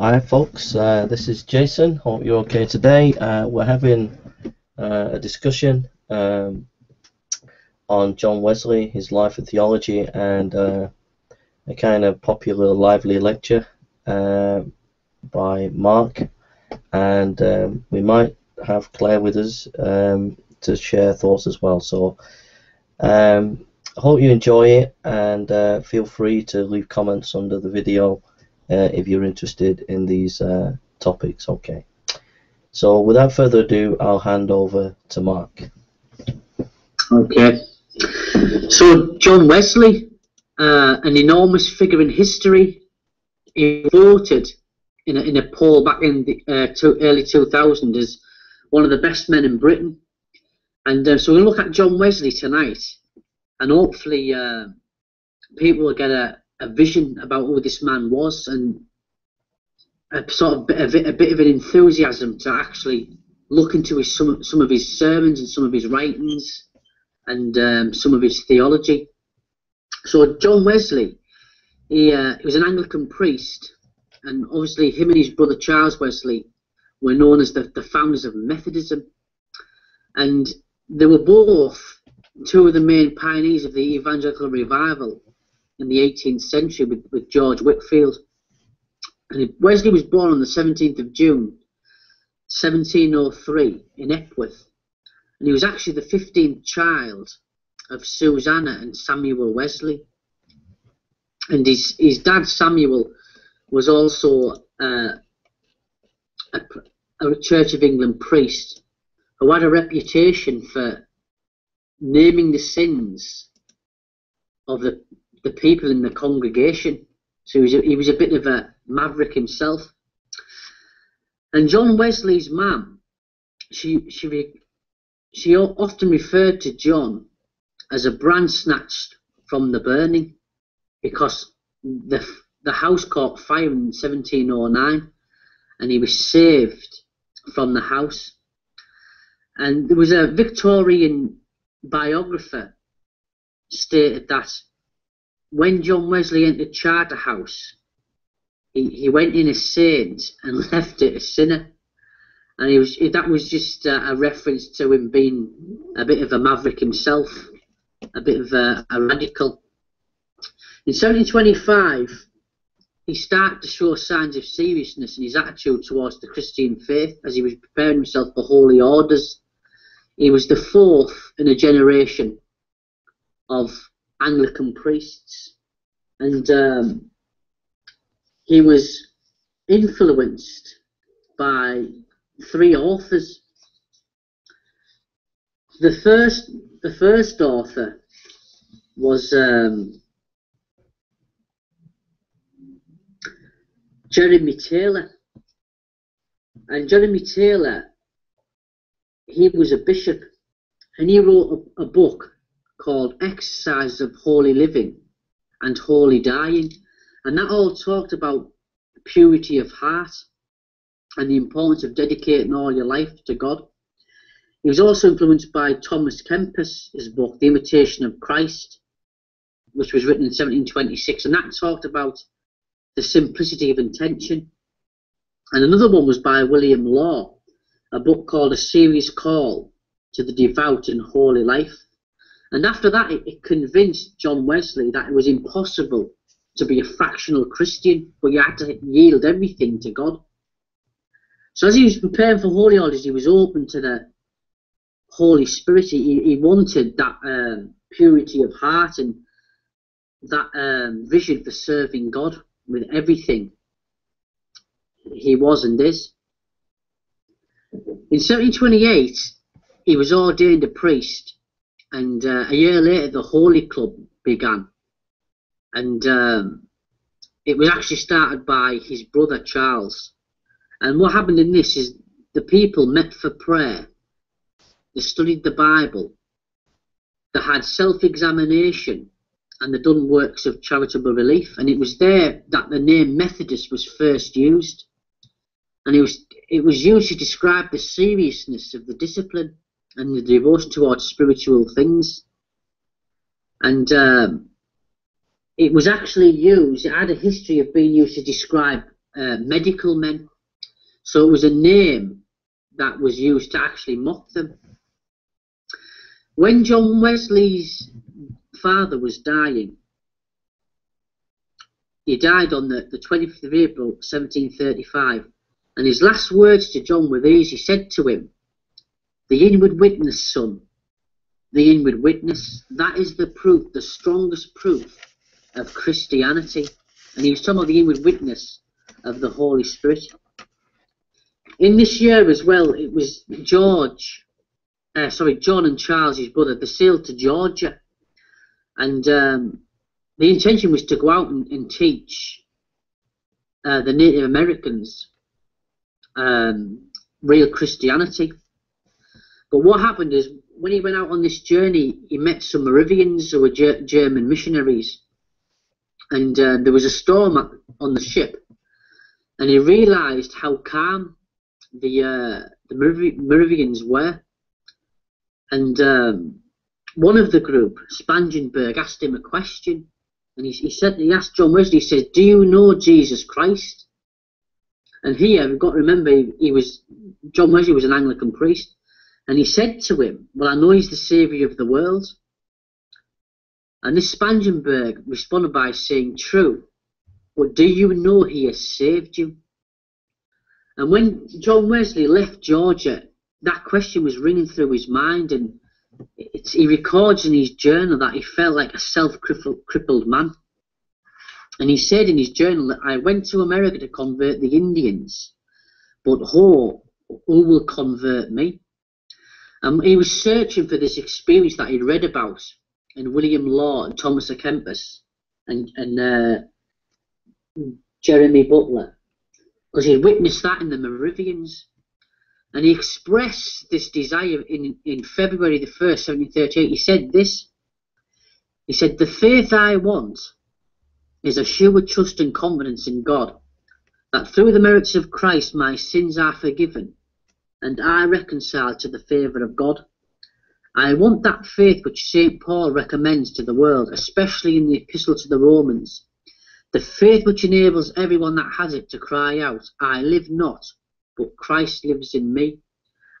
Hi folks, uh, this is Jason. Hope you're okay today. Uh, we're having uh, a discussion um, on John Wesley, his life and theology, and uh, a kind of popular lively lecture uh, by Mark. And um, we might have Claire with us um, to share thoughts as well. So um, I hope you enjoy it and uh, feel free to leave comments under the video if you're interested in these uh, topics. Okay. So without further ado, I'll hand over to Mark. Okay. So John Wesley, uh, an enormous figure in history, he voted in a, in a poll back in the uh, to early 2000s as one of the best men in Britain. And uh, so we'll look at John Wesley tonight, and hopefully uh, people will get a, a vision about who this man was and a sort of bit of, a bit of an enthusiasm to actually look into his some some of his sermons and some of his writings and um, some of his theology. So John Wesley, he, uh, he was an Anglican priest, and obviously him and his brother Charles Wesley were known as the, the founders of Methodism, and they were both two of the main pioneers of the evangelical revival in the 18th century with, with George Whitefield. And Wesley was born on the 17th of June, 1703, in Epworth. And he was actually the 15th child of Susanna and Samuel Wesley. And his, his dad, Samuel, was also uh, a, a Church of England priest who had a reputation for naming the sins of the the people in the congregation. So he was a, he was a bit of a maverick himself. And John Wesley's mum, she she she often referred to John as a brand snatched from the burning, because the the house caught fire in 1709, and he was saved from the house. And there was a Victorian biographer stated that when John Wesley entered Charterhouse, he, he went in a saint and left it a sinner. And he was that was just a, a reference to him being a bit of a maverick himself, a bit of a, a radical. In 1725, he started to show signs of seriousness in his attitude towards the Christian faith as he was preparing himself for holy orders. He was the fourth in a generation of Anglican priests, and um, he was influenced by three authors. The first, the first author was um, Jeremy Taylor, and Jeremy Taylor, he was a bishop, and he wrote a, a book called Exercises of Holy Living and Holy Dying. And that all talked about purity of heart and the importance of dedicating all your life to God. He was also influenced by Thomas Kempis, his book, The Imitation of Christ, which was written in 1726, and that talked about the simplicity of intention. And another one was by William Law, a book called A Serious Call to the Devout and Holy Life. And after that, it, it convinced John Wesley that it was impossible to be a fractional Christian, but you had to yield everything to God. So as he was preparing for holy orders, he was open to the Holy Spirit. He, he wanted that um, purity of heart and that um, vision for serving God with everything he was and is. In 1728, he was ordained a priest and uh, a year later the Holy Club began, and um, it was actually started by his brother Charles. And what happened in this is the people met for prayer, they studied the Bible, they had self-examination, and they done works of charitable relief. And it was there that the name Methodist was first used, and it was it was used to describe the seriousness of the discipline and the devotion towards spiritual things. And um, it was actually used, it had a history of being used to describe uh, medical men. So it was a name that was used to actually mock them. When John Wesley's father was dying, he died on the, the 25th of April 1735, and his last words to John were these. He said to him, The inward witness, son, the inward witness, that is the proof, the strongest proof of Christianity. And he was talking about the inward witness of the Holy Spirit. In this year as well, it was George, uh, sorry, John and Charles, his brother, they sailed to Georgia. And um, the intention was to go out and, and teach uh, the Native Americans um, real Christianity. But what happened is when he went out on this journey, he met some Moravians who were G- German missionaries. And uh, there was a storm on the ship. And he realized how calm the, uh, the Moravians were. And um, one of the group, Spangenberg, asked him a question. And he, he said, he asked John Wesley, he said, Do you know Jesus Christ? And here, we've got to remember, he, he was, John Wesley was an Anglican priest. And he said to him, Well, I know he's the Saviour of the world. And this Spangenberg responded by saying, True, but do you know he has saved you? And when John Wesley left Georgia, that question was ringing through his mind, and he records in his journal that he felt like a self-crippled man. And he said in his journal that I went to America to convert the Indians, but who will convert me? And he was searching for this experience that he'd read about in William Law and Thomas à Kempis and, and uh, Jeremy Butler, because he'd witnessed that in the Moravians. And he expressed this desire in, in February the 1st, 1738. He said this He said, The faith I want is a sure trust and confidence in God, that through the merits of Christ my sins are forgiven, and I reconciled to the favour of God. I want that faith which St. Paul recommends to the world, especially in the Epistle to the Romans. The faith which enables everyone that has it to cry out, I live not, but Christ lives in me.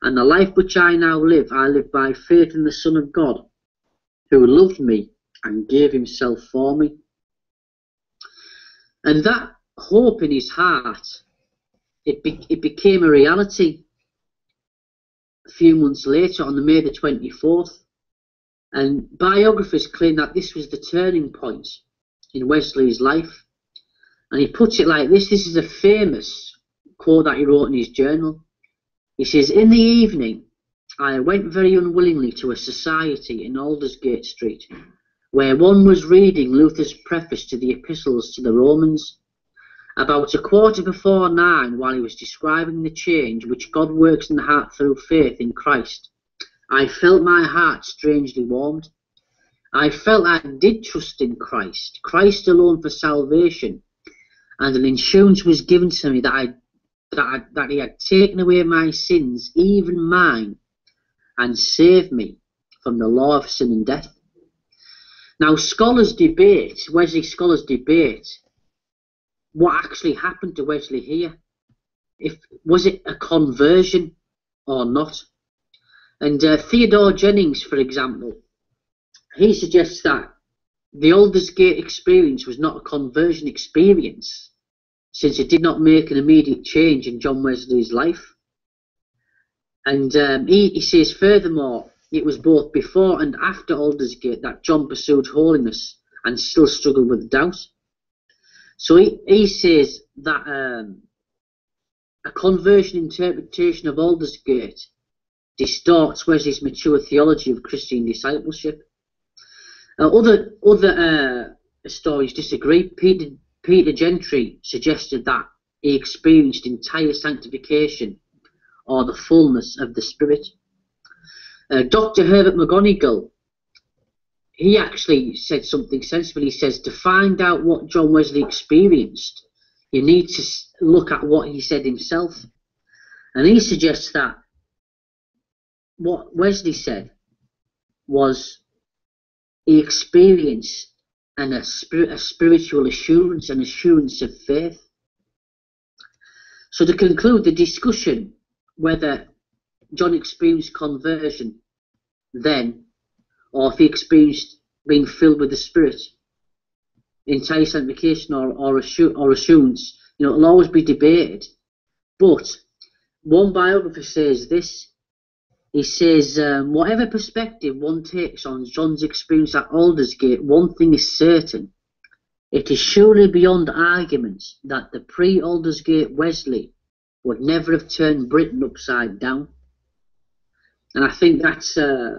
And the life which I now live, I live by faith in the Son of God, who loved me and gave himself for me. And that hope in his heart, it, be, it became a reality a few months later on the May the 24th. And biographers claim that this was the turning point in Wesley's life. And he puts it like this this is a famous quote that he wrote in his journal. He says, In the evening, I went very unwillingly to a society in Aldersgate Street, where one was reading Luther's preface to the epistles to the Romans. About a quarter before nine, while he was describing the change which God works in the heart through faith in Christ, I felt my heart strangely warmed. I felt I did trust in Christ, Christ alone for salvation, and an insurance was given to me that I that, I, that he had taken away my sins, even mine, and saved me from the law of sin and death. Now, scholars debate, Wesley scholars debate, what actually happened to Wesley here. If was it a conversion or not? And uh, Theodore Jennings, for example, he suggests that the Aldersgate experience was not a conversion experience, since it did not make an immediate change in John Wesley's life. And um, he, he says, furthermore, it was both before and after Aldersgate that John pursued holiness and still struggled with doubt. So he, he says that um, a conversion interpretation of Aldersgate distorts Wesley's mature theology of Christian discipleship. Uh, other other uh, disagree. Peter Peter Gentry suggested that he experienced entire sanctification or the fullness of the Spirit. Uh, Dr. Herbert McGonigle, he actually said something sensible. He says, to find out what John Wesley experienced, you need to look at what he said himself. And he suggests that what Wesley said was he experienced and a, a spiritual assurance, an assurance of faith. So to conclude the discussion whether John experienced conversion then, or if he experienced being filled with the Spirit, entire sanctification or, or, or assurance, you know, it'll always be debated. But one biographer says this. He says, um, whatever perspective one takes on John's experience at Aldersgate, one thing is certain. It is surely beyond argument that the pre Aldersgate Wesley would never have turned Britain upside down. And I think that's, uh,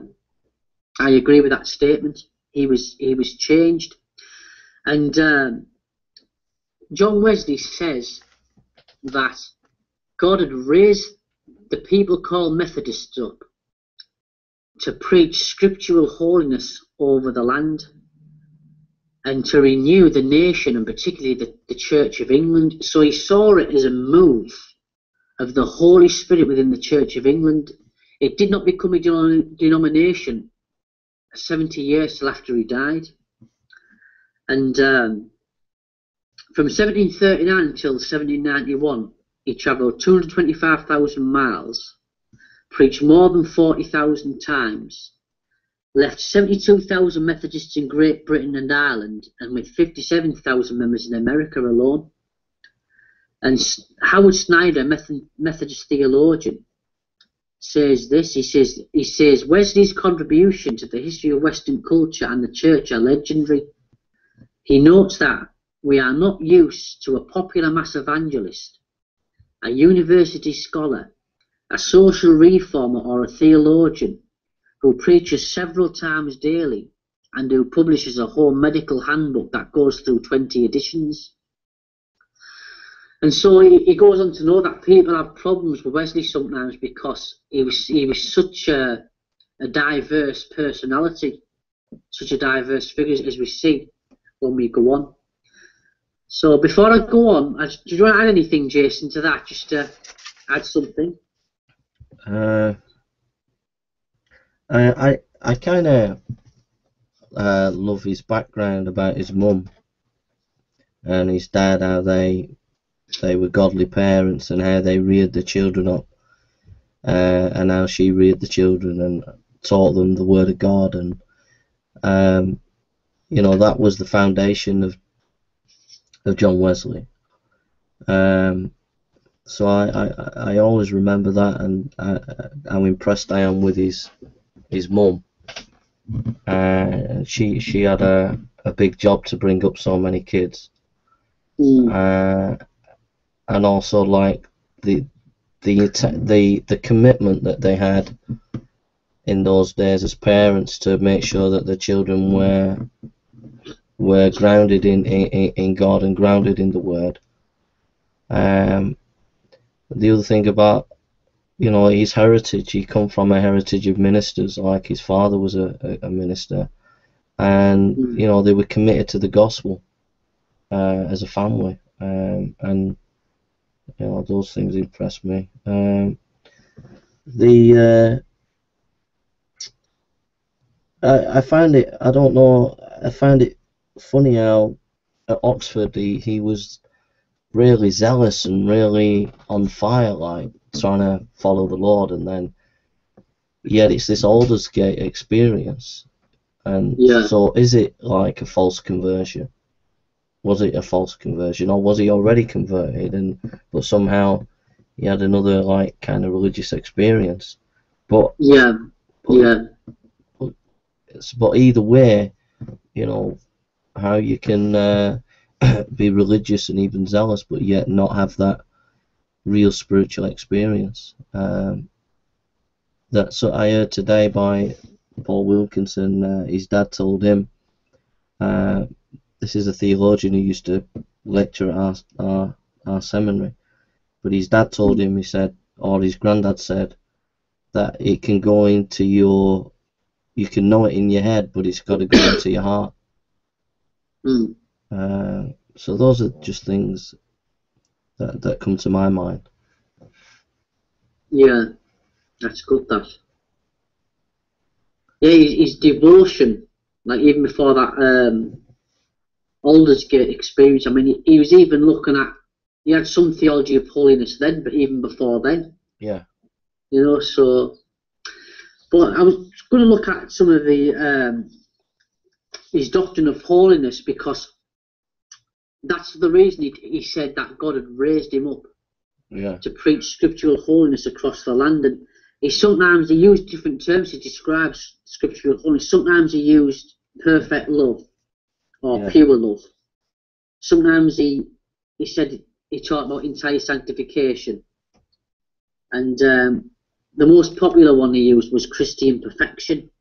I agree with that statement. He was, he was changed. And um, John Wesley says that God had raised the people called Methodists up to preach scriptural holiness over the land and to renew the nation and particularly the, the Church of England. So he saw it as a move of the Holy Spirit within the Church of England. It did not become a denomination 70 years till after he died. And um, from 1739 until 1791, he travelled 225,000 miles, preached more than 40,000 times, left 72,000 Methodists in Great Britain and Ireland, and with 57,000 members in America alone. And Howard Snyder, Methodist theologian, says this. He says he says Wesley's contribution to the history of Western culture and the church are legendary. He notes that we are not used to a popular mass evangelist, a university scholar, a social reformer, or a theologian who preaches several times daily and who publishes a whole medical handbook that goes through 20 editions. And so he, he, goes on to know that people have problems with Wesley sometimes because he was he was such a, a diverse personality, such a diverse figure as we see when we go on. So before I go on, I, do you want to add anything, Jason, to that? Just to add something. Uh, I I, I kind of uh, love his background about his mum and his dad, how they they were godly parents and how they reared the children up, uh, and how she reared the children and taught them the word of God, and um, you know that was the foundation of of John Wesley. Um, so I, I, I always remember that and uh, how impressed I am with his his mum. Uh, she she had a, a big job to bring up so many kids. Mm. Uh, and also like the the the the commitment that they had in those days as parents to make sure that the children were were grounded in in, in God and grounded in the Word. Um, the other thing about you know his heritage, he come from a heritage of ministers, like his father was a, a, minister, and mm. you know they were committed to the gospel uh, as a family, um, and you know, those things impress me. Um, the uh, I, I find it. I don't know. I find it funny how at Oxford he, he was really zealous and really on fire, like trying to follow the Lord, and then yet it's this Aldersgate experience. And yeah. so, is it like a false conversion? Was it a false conversion or was he already converted and but somehow he had another like kind of religious experience? But yeah but, yeah. but, but either way you know how you can uh, be religious and even zealous but yet not have that real spiritual experience. Um, that's what I heard today by Paul Wilkinson uh, his dad told him uh, this is a theologian who used to lecture at our, our, our seminary. But his dad told him, he said, or his granddad said, that it can go into your, you can know it in your head, but it's got to go into your heart. Mm. Uh, so those are just things that, that come to my mind. Yeah, that's good. That. Yeah, his, his devotion, like even before that um, Aldersgate experience. I mean, he, he was even looking at he had some theology of holiness then, but even before then, Yeah. you know. So, but I was going to look at some of the um, his doctrine of holiness because that's the reason he, he said that God had raised him up Yeah. to preach scriptural holiness across the land. And he sometimes he used different terms to describe scriptural holiness. Sometimes he used perfect love or Yeah. pure love. Sometimes he he said he talked about entire sanctification. And um, the most popular one he used was Christian perfection.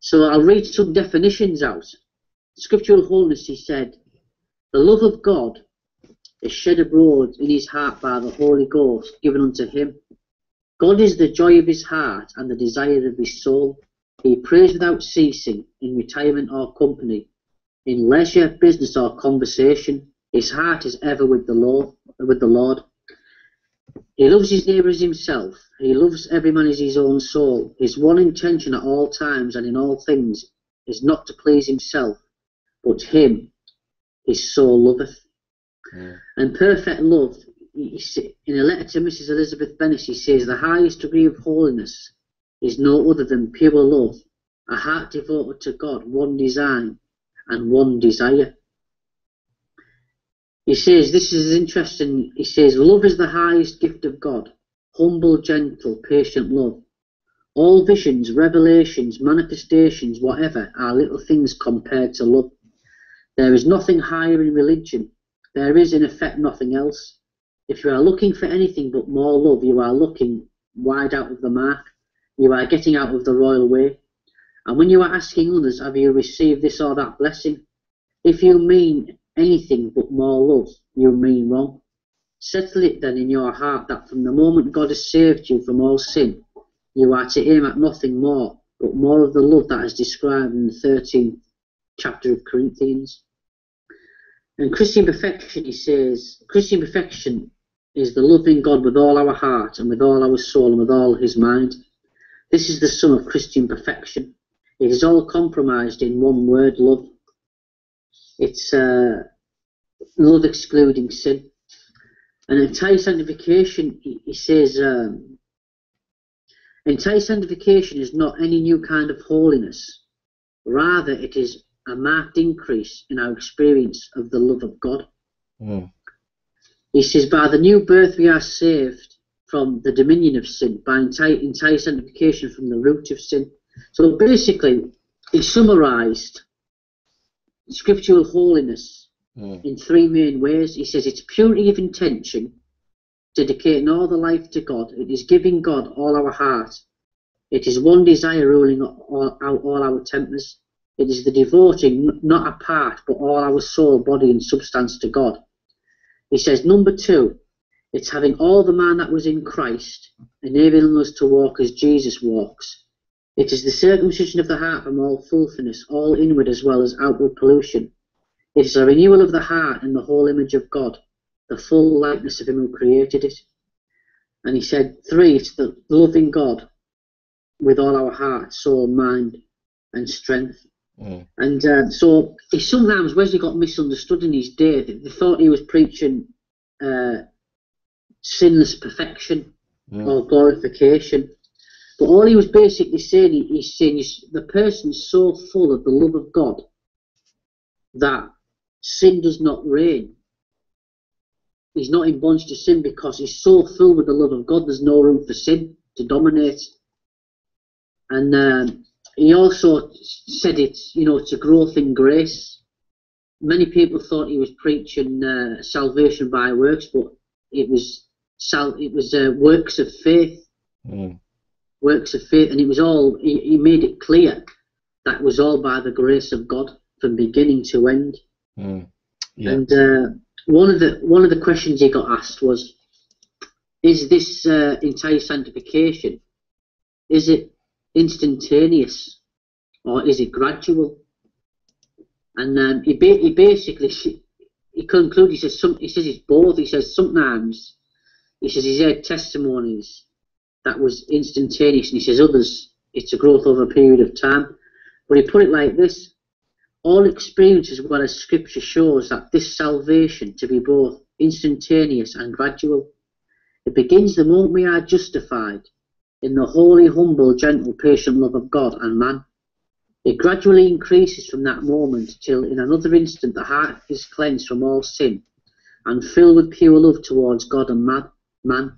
So I'll read some definitions out. Scriptural holiness, he said, the love of God is shed abroad in his heart by the Holy Ghost given unto him. God is the joy of his heart and the desire of his soul. He prays without ceasing, in retirement or company, in leisure, business or conversation. His heart is ever with the Lord. With the Lord. He loves his neighbour as himself. He loves every man as his own soul. His one intention at all times and in all things is not to please himself, but him his soul loveth. Mm. And perfect love, in a letter to Mrs. Elizabeth Bennis, he says, The highest degree of holiness is no other than pure love, a heart devoted to God, one design and one desire. He says, This is interesting. He says, Love is the highest gift of God, humble, gentle, patient love. All visions, revelations, manifestations, whatever, are little things compared to love. There is nothing higher in religion. There is, in effect, nothing else. If you are looking for anything but more love, you are looking wide out of the mark. You are getting out of the royal way. And when you are asking others, have you received this or that blessing? If you mean anything but more love, you mean wrong. Settle it then in your heart that from the moment God has saved you from all sin, you are to aim at nothing more but more of the love that is described in the 13th chapter of Corinthians. And Christian perfection, he says, Christian perfection is the loving God with all our heart and with all our soul and with all his mind. This is the sum of Christian perfection. It is all compromised in one word, love. It's uh, love excluding sin. And entire sanctification, he, says, um, entire sanctification is not any new kind of holiness. Rather, it is a marked increase in our experience of the love of God. Mm. He says, By the new birth we are saved from the dominion of sin, by entire, entire sanctification from the root of sin. So basically, he summarized scriptural holiness Mm. in three main ways. He says it's purity of intention, dedicating all the life to God. It is giving God all our heart. It is one desire ruling all, out all our tempers. It is the devoting not a part, but all our soul, body, and substance to God. He says, number two, it's having all the man that was in Christ, enabling us to walk as Jesus walks. It is the circumcision of the heart from all filthiness, all inward as well as outward pollution. It is a renewal of the heart in the whole image of God, the full likeness of Him who created it. And he said, three, it's the loving God with all our heart, soul, mind, and strength. Mm. And uh, so he sometimes Wesley got misunderstood in his day. They, they thought he was preaching uh, sinless perfection Mm. or glorification. But all he was basically saying, he- he's saying is the person's so full of the love of God that sin does not reign. He's not in bondage to sin because he's so filled with the love of God, there's no room for sin to dominate. And um, he also said it's, you know, it's a growth in grace. Many people thought he was preaching uh, salvation by works, but it was sal- it was uh, works of faith Mm. works of faith, and it was all he, he made it clear that was all by the grace of God from beginning to end. Mm. Yeah. And uh, one of the one of the questions he got asked was, "Is this uh, entire sanctification? Is it instantaneous, or is it gradual?" And um, he, ba- he basically he concluded. He says some. He says it's both. He says sometimes. He says he's heard testimonies that was instantaneous, and he says others it's a growth over a period of time. But he put it like this: all experience as well as Scripture shows that this salvation to be both instantaneous and gradual. It begins the moment we are justified in the holy, humble, gentle, patient love of God and man. It gradually increases from that moment till in another instant the heart is cleansed from all sin and filled with pure love towards God and man. Man.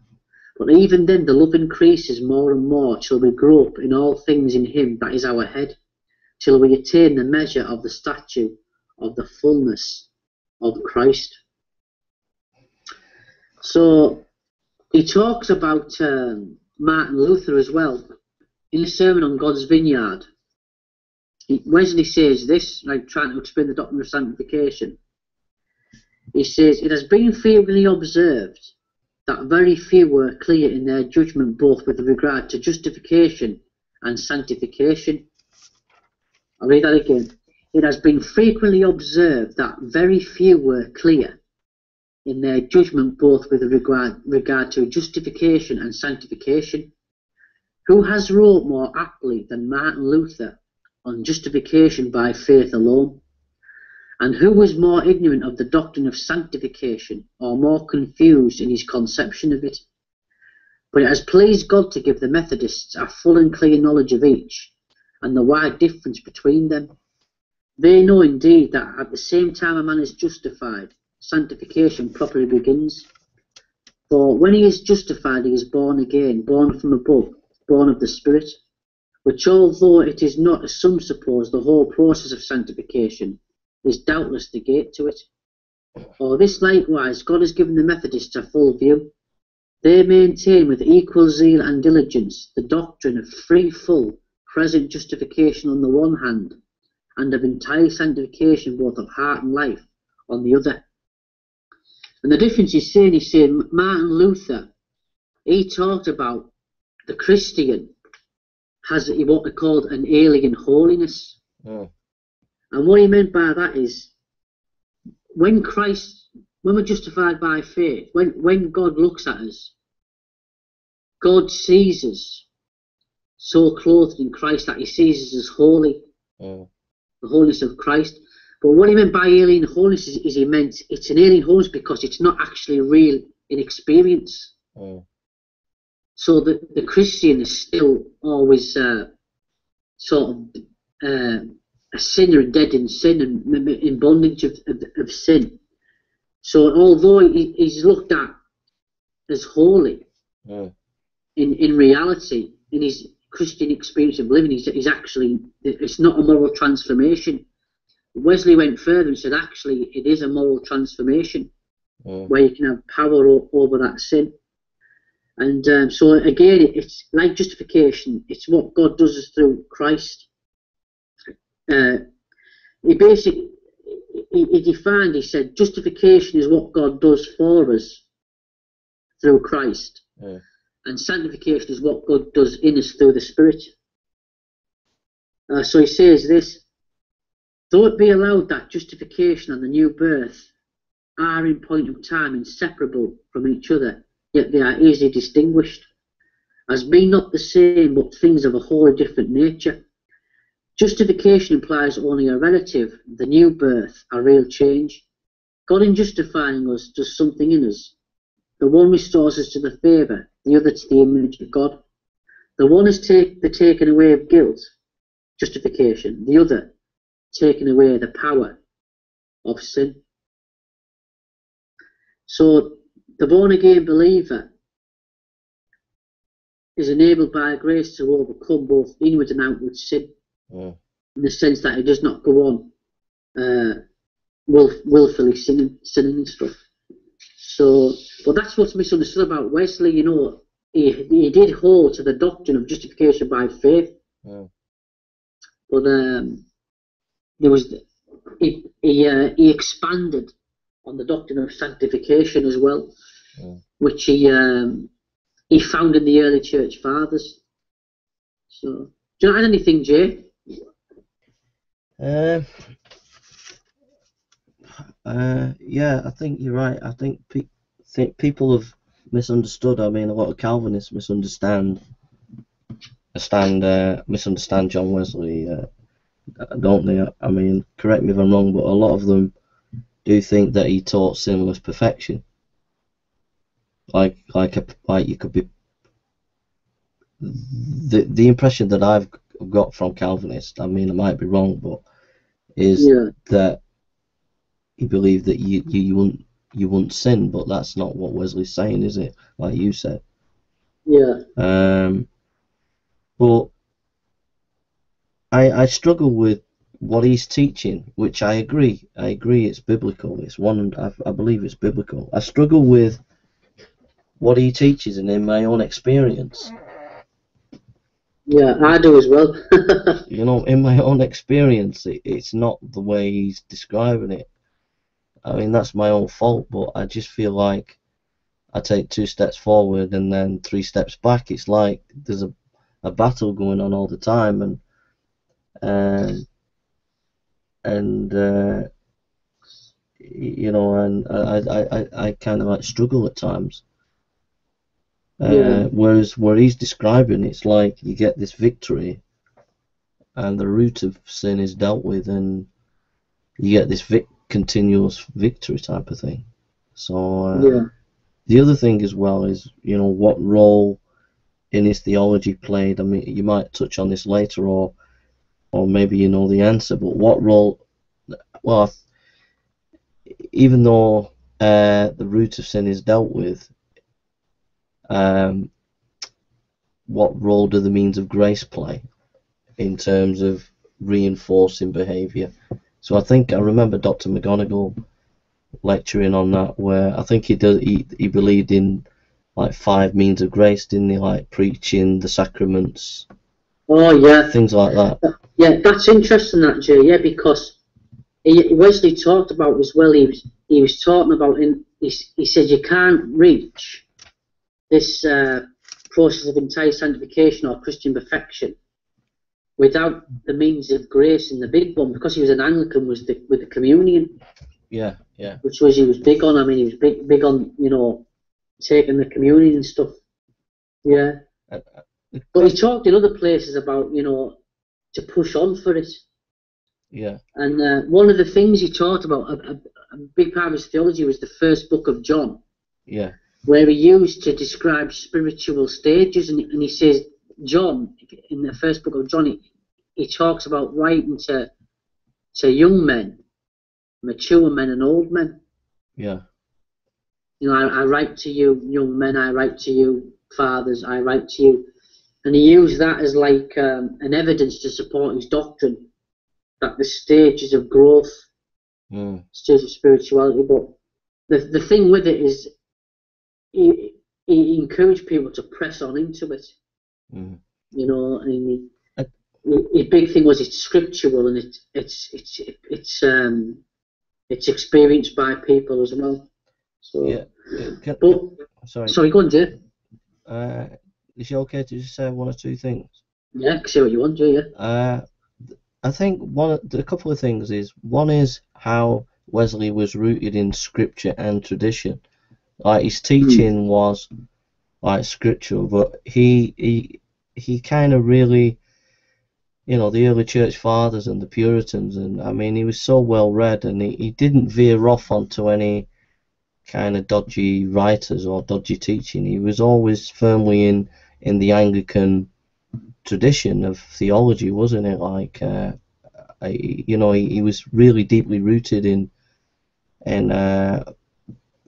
But even then the love increases more and more till we grow up in all things in Him that is our head, till we attain the measure of the stature of the fullness of Christ. So he talks about um, Martin Luther as well in a sermon on God's vineyard. Wesley says this, like trying to explain the doctrine of sanctification. He says, It has been frequently observed that very few were clear in their judgment both with regard to justification and sanctification. I'll read that again. It has been frequently observed that very few were clear in their judgment both with regard, regard to justification and sanctification. Who has wrote more aptly than Martin Luther on justification by faith alone? And who was more ignorant of the doctrine of sanctification, or more confused in his conception of it? But it has pleased God to give the Methodists a full and clear knowledge of each, and the wide difference between them. They know indeed that at the same time a man is justified, sanctification properly begins. For when he is justified, he is born again, born from above, born of the Spirit which although it is not, as some suppose, the whole process of sanctification, is doubtless the gate to it. For this likewise God has given the Methodists a full view. They maintain with equal zeal and diligence the doctrine of free, full, present justification on the one hand, and of entire sanctification both of heart and life on the other. And the difference is saying, he's saying Martin Luther, he talked about the Christian has what they called an alien holiness. And what he meant by that is when Christ, when we're justified by faith, when, when God looks at us, God sees us so clothed in Christ that he sees us as holy, mm. the holiness of Christ. But what he meant by alien holiness is, is he meant it's an alien holiness because it's not actually real in experience. Mm. So the, the Christian is still always uh, sort of uh, a sinner dead in sin and in bondage of, of, of sin. So although he, he's looked at as holy, mm. in, in reality, in his Christian experience of living, he's, he's actually, it's not a moral transformation. Wesley went further and said, actually, it is a moral transformation mm. where you can have power o- over that sin. And um, so again, it's like justification. It's what God does through Christ. Uh, he basically he, he defined. He said justification is what God does for us through Christ, Yeah. and sanctification is what God does in us through the Spirit. Uh, so he says this: though it be allowed that justification and the new birth are in point of time inseparable from each other yet they are easily distinguished, as being not the same but things of a wholly different nature. Justification implies only a relative, the new birth, a real change. God, in justifying us, does something in us. The one restores us to the favour, the other to the image of God. The one is take, the taken away of guilt, justification. The other, taking away the power of sin. So the born again believer is enabled by grace to overcome both inward and outward sin, Mm. in the sense that he does not go on uh, will, willfully sinning, sinning and stuff. So, but that's what's misunderstood about Wesley. You know, he, he did hold to the doctrine of justification by faith, Mm. but um, there was he he, uh, he expanded on the doctrine of sanctification as well, Mm. which he um, he found in the early church fathers. So, do you know anything, Jay? Um, uh, yeah, I think you're right. I think pe- think people have misunderstood. I mean, a lot of Calvinists misunderstand, understand, uh, misunderstand John Wesley, uh, don't they? I mean, correct me if I'm wrong, but a lot of them do think that he taught sinless perfection. like like a, like you could be the the impression that I've got from Calvinists. I mean, I might be wrong, but is Yeah. that he believed that you, you you wouldn't you wouldn't sin, but that's not what Wesley's saying, is it? Like you said. Yeah. Um, but I I struggle with what he's teaching, which I agree. I agree it's biblical. It's one I, I believe it's biblical. I struggle with what he teaches and in my own experience. Yeah, I do as well. You know, in my own experience, it, it's not the way he's describing it. I mean, that's my own fault, but I just feel like I take two steps forward and then three steps back. It's like there's a, a battle going on all the time, and um, and uh, you know, and I I, I, I kind of like struggle at times. Uh, Yeah. Whereas where he's describing, it's like you get this victory, and the root of sin is dealt with, and you get this vic- continuous victory type of thing. So uh, yeah. the other thing as well is, you know, what role in his theology played. I mean, you might touch on this later, or or maybe you know the answer, but what role? Well, even though uh, the root of sin is dealt with, um, what role do the means of grace play in terms of reinforcing behaviour? So I think I remember Dr. McGonigle lecturing on that, where I think he does he, he believed in like five means of grace, didn't he? Like preaching, the sacraments, Oh, yeah. things like that. Yeah, that's interesting, that, Jay, yeah, because he, Wesley talked about as well, he was, he was talking about, in, he, he said you can't reach this uh, process of entire sanctification or Christian perfection without the means of grace in the big one, because he was an Anglican was the, with the communion, Yeah, yeah, which was he was big on, I mean, he was big, big on, you know, taking the communion and stuff, yeah. Uh, But he talked in other places about, you know, to push on for it. yeah, And uh, one of the things he taught about, a, a, a big part of his theology was the first book of John, yeah, where he used to describe spiritual stages. And, and he says, John, in the first book of John, he, he talks about writing to, to young men, mature men, and old men. yeah, You know, I, I write to you, young men, I write to you, fathers, I write to you. And he used that as like um, an evidence to support his doctrine that the stages of growth mm, stage of spirituality. But the the thing with it is, he, he encouraged people to press on into it. mm. You know, and he, Uh, he- his big thing was it's scriptural and it's it's it's it's um it's experienced by people as well. So, yeah. Can, but sorry, sorry, go on, Jay. uh, is it okay to just say one or two things? Yeah, say what you want, Jay. Yeah. Uh, I think one, of the- a couple of things is one is how Wesley was rooted in scripture and tradition. Like his teaching was like scriptural, but he he he kind of really, you know, the early church fathers and the Puritans, and I mean, he was so well read, and he, he didn't veer off onto any kind of dodgy writers or dodgy teaching. He was always firmly in in the Anglican tradition of theology, wasn't it? Like, uh, I, you know, he, he was really deeply rooted in in uh,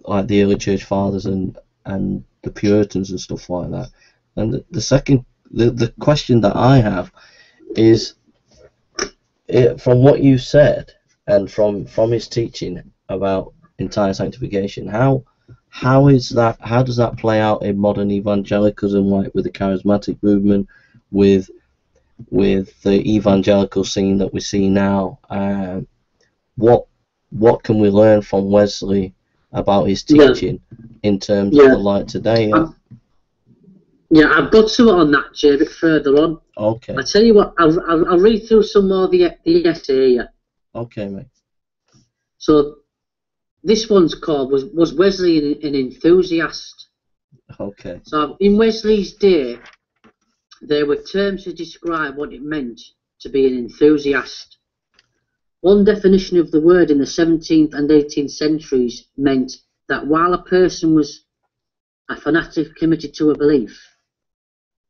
like the early church fathers and and the Puritans and stuff like that. And the, the second, the the question that I have is, it, from what you said and from from his teaching about entire sanctification, how how is that? How does that play out in modern evangelicalism, like with the charismatic movement, with with the evangelical scene that we see now? Um, what what can we learn from Wesley about his Yeah. teaching in terms Yeah. of the light today? Um, Yeah, I've got some on that, Jay, a bit further on. Okay, I tell you what, I'll, I'll, I'll read through some more of the, the essay here. okay, mate. So this one's called was was Wesley an, an enthusiast? Okay, So in Wesley's day, there were terms to describe what it meant to be an enthusiast. One definition of the word in the 17th and 18th centuries meant that while a person was a fanatic committed to a belief.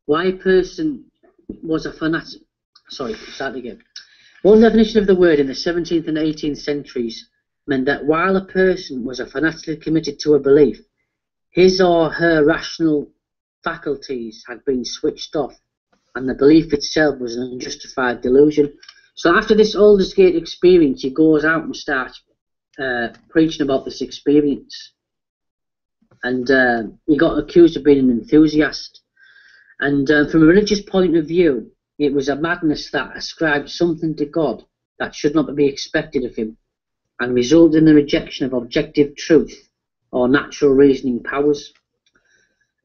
Why a person was a fanatic. Sorry, start again. One definition of the word in the 17th and 18th centuries meant that while a person was a fanatically committed to a belief, his or her rational faculties had been switched off, and the belief itself was an unjustified delusion. So after this Aldersgate experience, he goes out and starts uh, preaching about this experience. And uh, he got accused of being an enthusiast. And uh, from a religious point of view, it was a madness that ascribed something to God that should not be expected of him, and resulted in the rejection of objective truth or natural reasoning powers.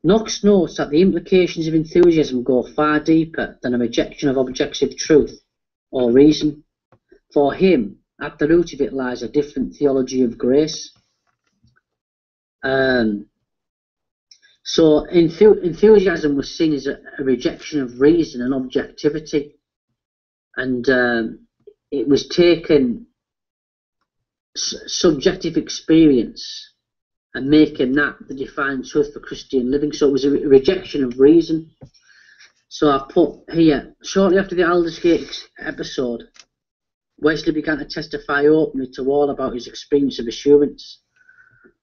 Knox notes that the implications of enthusiasm go far deeper than a rejection of objective truth or reason. For him, at the root of it lies a different theology of grace. Um, so enthusiasm was seen as a, a, rejection of reason and objectivity, and um, it was taken subjective experience and making that the defining truth for Christian living. So it was a re rejection of reason. So I've put here, shortly after the Aldersgate episode, Wesley began to testify openly to all about his experience of assurance.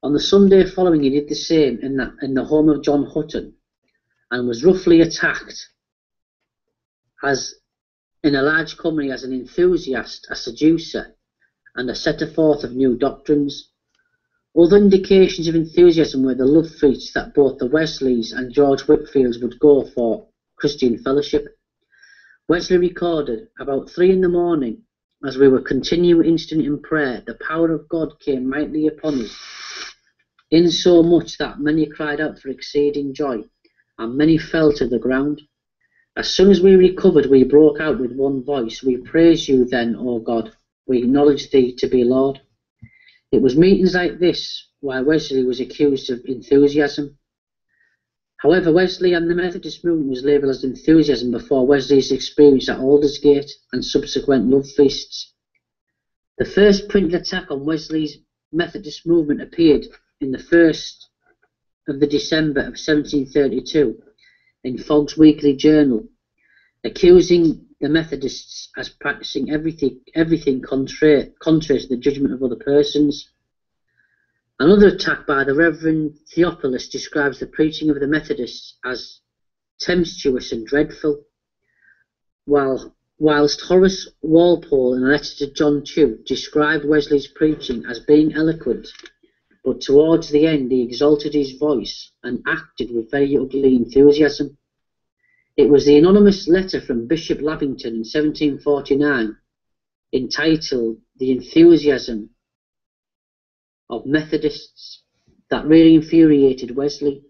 On the Sunday following, he did the same in the, in the home of John Hutton and was roughly attacked as in a large company as an enthusiast, a seducer, and a setter forth of new doctrines. Other indications of enthusiasm were the love feasts that both the Wesleys and George Whitefields would go for Christian fellowship. Wesley recorded, about three in the morning, as we were continuing instant in prayer, the power of God came mightily upon us, insomuch that many cried out for exceeding joy, and many fell to the ground. As soon as we recovered, we broke out with one voice, We praise you then, O God, we acknowledge thee to be Lord. It was meetings like this why Wesley was accused of enthusiasm. However, Wesley and the Methodist movement was labelled as enthusiasm before Wesley's experience at Aldersgate and subsequent love feasts. The first printed attack on Wesley's Methodist movement appeared in the first of the December of 1732 in Fogg's Weekly Journal, accusing the Methodists as practicing everything, everything contrary, contrary to the judgment of other persons. Another attack by the Reverend Theophilus describes the preaching of the Methodists as tempestuous and dreadful, while, whilst Horace Walpole, in a letter to John Tew, described Wesley's preaching as being eloquent, but towards the end he exalted his voice and acted with very ugly enthusiasm. It was the anonymous letter from Bishop Lavington in 1749 entitled The Enthusiasm of Methodists that really infuriated Wesley.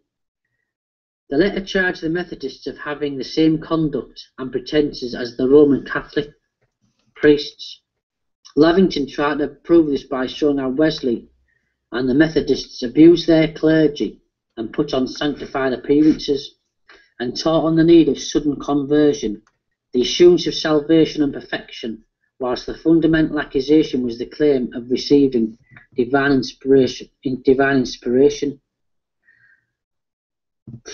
The letter charged the Methodists of having the same conduct and pretences as the Roman Catholic priests. Lavington tried to prove this by showing how Wesley and the Methodists abused their clergy and put on sanctified appearances and taught on the need of sudden conversion, the assurance of salvation and perfection, whilst the fundamental accusation was the claim of receiving divine inspiration. Divine inspiration.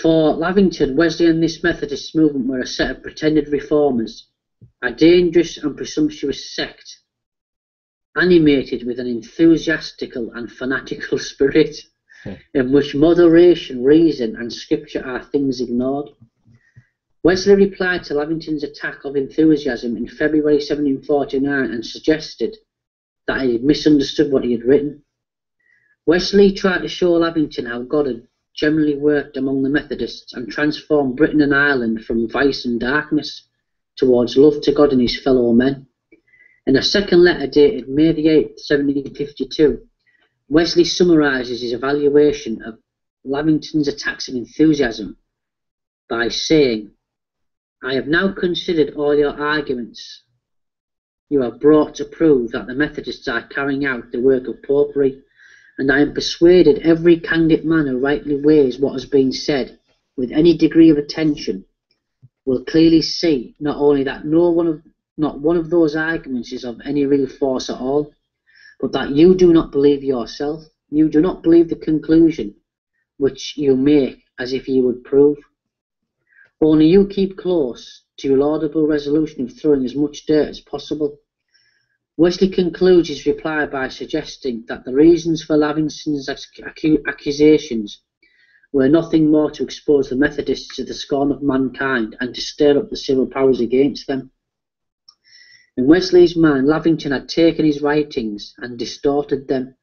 For Lavington, Wesley and this Methodist movement were a set of pretended reformers, a dangerous and presumptuous sect, animated with an enthusiastical and fanatical spirit hmm. in which moderation, reason, and scripture are things ignored. Wesley replied to Lavington's attack of enthusiasm in February 1749 and suggested that he had misunderstood what he had written. Wesley tried to show Lavington how God had generally worked among the Methodists and transformed Britain and Ireland from vice and darkness towards love to God and his fellow men. In a second letter dated May 8, 1752, Wesley summarizes his evaluation of Lavington's attacks of enthusiasm by saying, I have now considered all your arguments you have brought to prove that the Methodists are carrying out the work of popery, and I am persuaded every candid man who rightly weighs what has been said with any degree of attention will clearly see not only that no one of not one of those arguments is of any real force at all, but that you do not believe yourself, you do not believe the conclusion which you make as if you would prove. Only you keep close to your laudable resolution of throwing as much dirt as possible. Wesley concludes his reply by suggesting that the reasons for Lavington's accusations were nothing more to expose the Methodists to the scorn of mankind and to stir up the civil powers against them. In Wesley's mind, Lavington had taken his writings and distorted them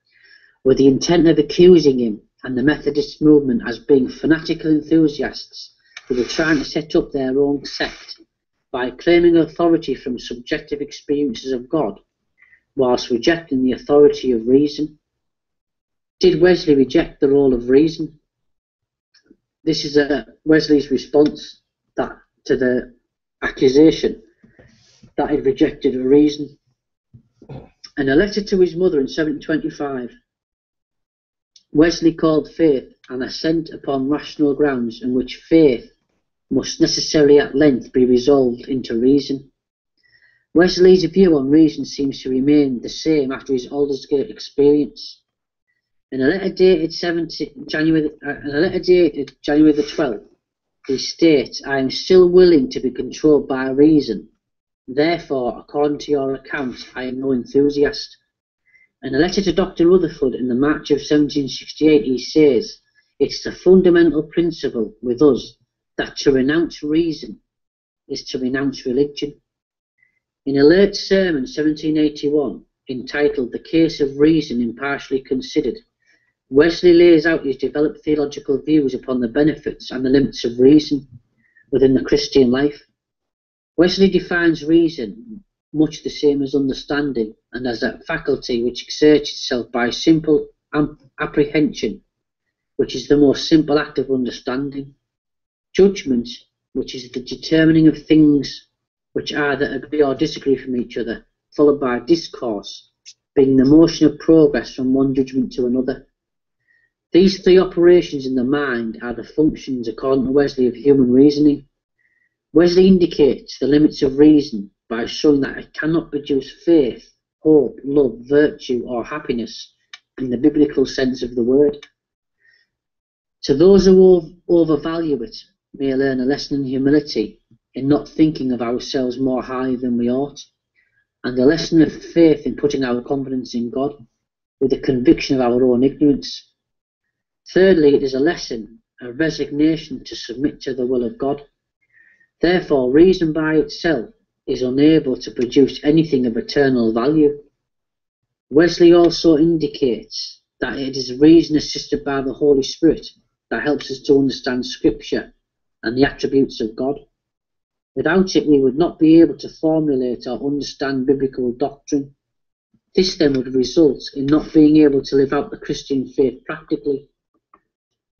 with the intent of accusing him and the Methodist movement as being fanatical enthusiasts who were trying to set up their own sect by claiming authority from subjective experiences of God whilst rejecting the authority of reason. Did Wesley reject the role of reason? This is a, Wesley's response that, to the accusation that he'd rejected reason. In a letter to his mother in 1725, Wesley called faith an assent upon rational grounds in which faith must necessarily at length be resolved into reason. Wesley's view on reason seems to remain the same after his Aldersgate experience. In a letter dated 17, January, uh, in a letter dated January the 12th, he states, I am still willing to be controlled by reason. Therefore, according to your account, I am no enthusiast. In a letter to Dr. Rutherford in the March of 1768, he says, It's the fundamental principle with us that to renounce reason is to renounce religion. In a late sermon, 1781, entitled The Case of Reason Impartially Considered, Wesley lays out his developed theological views upon the benefits and the limits of reason within the Christian life. Wesley defines reason much the same as understanding and as a faculty which exerts itself by simple apprehension, which is the most simple act of understanding, judgment, which is the determining of things which either agree or disagree from each other, followed by discourse, being the motion of progress from one judgment to another. These three operations in the mind are the functions, according to Wesley, of human reasoning. Wesley indicates the limits of reason by showing that it cannot produce faith, hope, love, virtue, or happiness in the biblical sense of the word. To those who overvalue it may learn a lesson in humility in not thinking of ourselves more highly than we ought, and a lesson of faith in putting our confidence in God with the conviction of our own ignorance. Thirdly, it is a lesson, a resignation to submit to the will of God. Therefore, reason by itself is unable to produce anything of eternal value. Wesley also indicates that it is reason assisted by the Holy Spirit that helps us to understand Scripture and the attributes of God. Without it, we would not be able to formulate or understand biblical doctrine. This then would result in not being able to live out the Christian faith practically.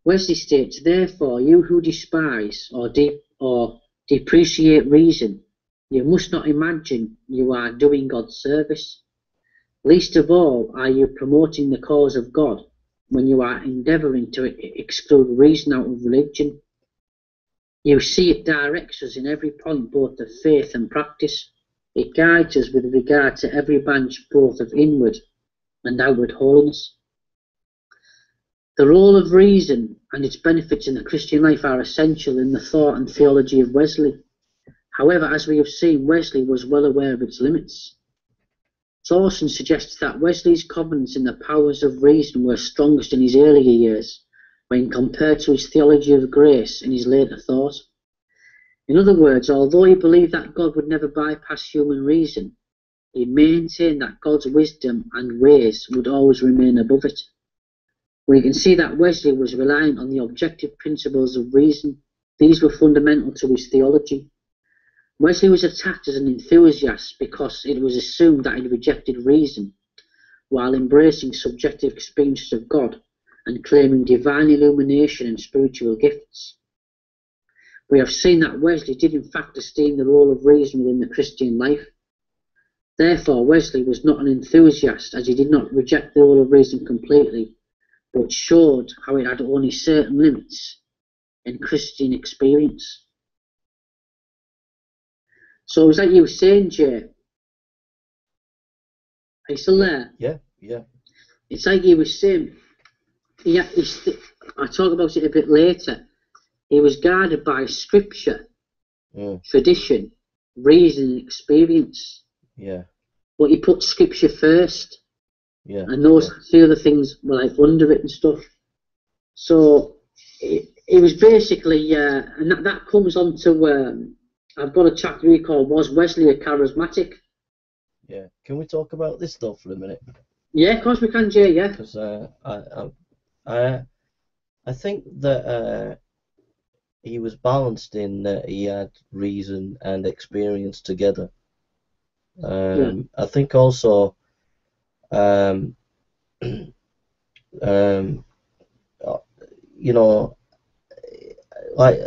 Wesley states, therefore, you who despise or, de- or depreciate reason, you must not imagine you are doing God's service. Least of all are you promoting the cause of God when you are endeavouring to exclude reason out of religion. You see, it directs us in every point both of faith and practice. It guides us with regard to every branch both of inward and outward holiness. The role of reason and its benefits in the Christian life are essential in the thought and theology of Wesley. However, as we have seen, Wesley was well aware of its limits. Dawson suggests that Wesley's confidence in the powers of reason were strongest in his earlier years, when compared to his theology of grace in his later thought. In other words, although he believed that God would never bypass human reason, he maintained that God's wisdom and ways would always remain above it. We can see that Wesley was relying on the objective principles of reason. These were fundamental to his theology. Wesley was attacked as an enthusiast because it was assumed that he rejected reason while embracing subjective experiences of God and claiming divine illumination and spiritual gifts. We have seen that Wesley did in fact esteem the role of reason within the Christian life. Therefore, Wesley was not an enthusiast as he did not reject the role of reason completely, but showed how it had only certain limits in Christian experience. So it was like you were saying, Jay. Are you still there? Yeah, yeah. It's like you were saying, yeah, I talk about it a bit later. He was guided by scripture, tradition, reason, experience. yeah. But he put scripture first, Yeah. and those the other things were like under it and stuff. So it, it was basically, uh, and that, that comes on to. Um, I've got a chapter here called "Was Wesley a Charismatic?" Yeah. Can we talk about this though for a minute? Yeah, of course we can, Jay. Yeah, Because uh, I, I, I, I think that uh, he was balanced in that he had reason and experience together. Um, I think also, um, um, uh, you know, like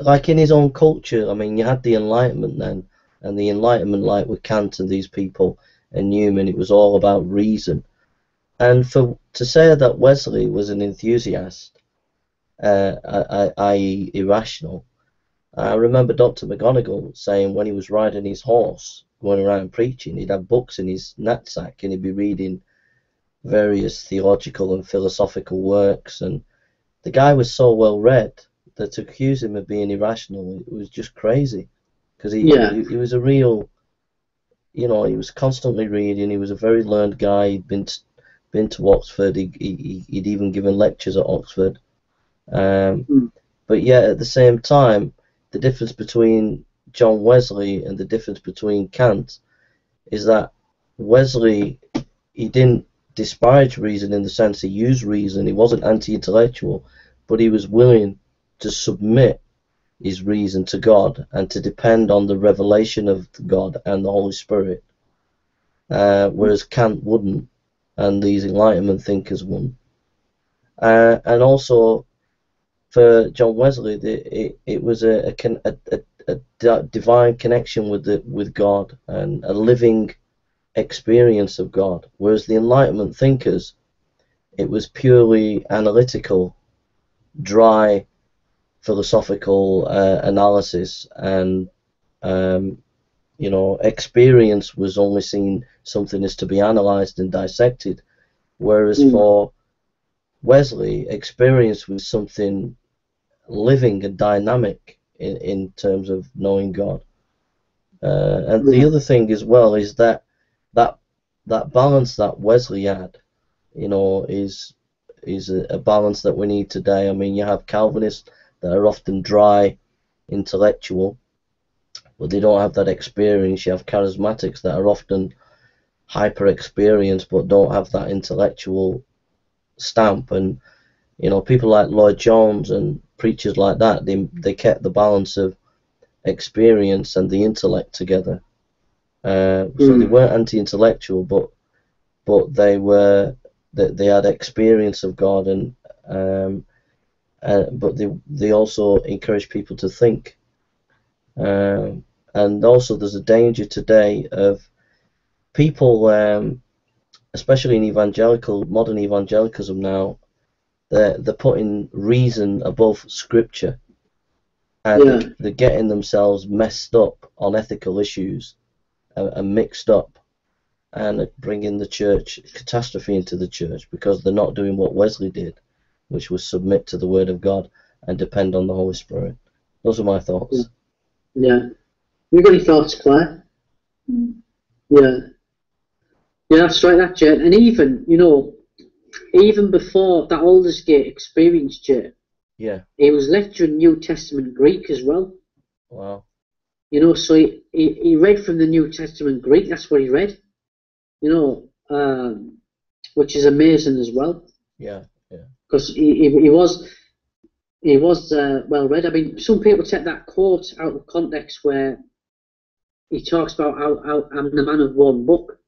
like in his own culture. I mean, you had the Enlightenment then, and the Enlightenment, like with Kant and these people and Newman, it was all about reason. And for to say that Wesley was an enthusiast, uh, i- i- i.e., irrational, I remember Dr. McGonigle saying when he was riding his horse, going around preaching, he'd have books in his knapsack and he'd be reading various theological and philosophical works. And the guy was so well read that to accuse him of being irrational, it was just crazy. Because he, Yeah. he, he was a real, you know, he was constantly reading. He was a very learned guy. He'd been been to Oxford. He, he, he'd even given lectures at Oxford. Um, Mm. But yet, at the same time, the difference between John Wesley and the difference between Kant is that Wesley, he didn't disparage reason in the sense he used reason. He wasn't anti-intellectual, but he was willing to submit his reason to God and to depend on the revelation of God and the Holy Spirit. Uh, whereas Kant wouldn't, and these Enlightenment thinkers wouldn't. Uh, and also, for John Wesley, the, it, it was a, a, a, a, a divine connection with the with God and a living experience of God. Whereas the Enlightenment thinkers, it was purely analytical, dry, philosophical uh, analysis, and um, you know, experience was only seen something is to be analysed and dissected. Whereas Mm. for Wesley, experience was something living and dynamic in, in terms of knowing God. Uh, and the other thing as well is that that that balance that Wesley had, you know, is is a, a balance that we need today. I mean, you have Calvinists that are often dry, intellectual, but they don't have that experience. You have charismatics that are often hyper experienced but don't have that intellectual stamp and you know people like Lloyd Jones and preachers like that they they kept the balance of experience and the intellect together uh, so they Mm. weren't anti-intellectual but but they were they, they had experience of God and um, uh, but they they also encourage people to think um, and also there's a danger today of people um, especially in evangelical modern evangelicalism now they're, they're putting reason above scripture and Yeah. they're, getting themselves messed up on ethical issues and, and mixed up and bringing the church catastrophe into the church because they're not doing what Wesley did which was submit to the word of God and depend on the Holy Spirit those are my thoughts yeah. You got any thoughts, Claire? Yeah. Yeah, that's right, that Jay. And even, you know, even before that Aldersgate experience, Jay, yeah he was lecturing New Testament Greek as well. wow You know, so he, he, he read from the New Testament Greek, that's what he read. You know, um, which is amazing as well. yeah Because he, he, he was he was uh, well read. I mean, some people take that quote out of context where he talks about how, how I'm the man of one book.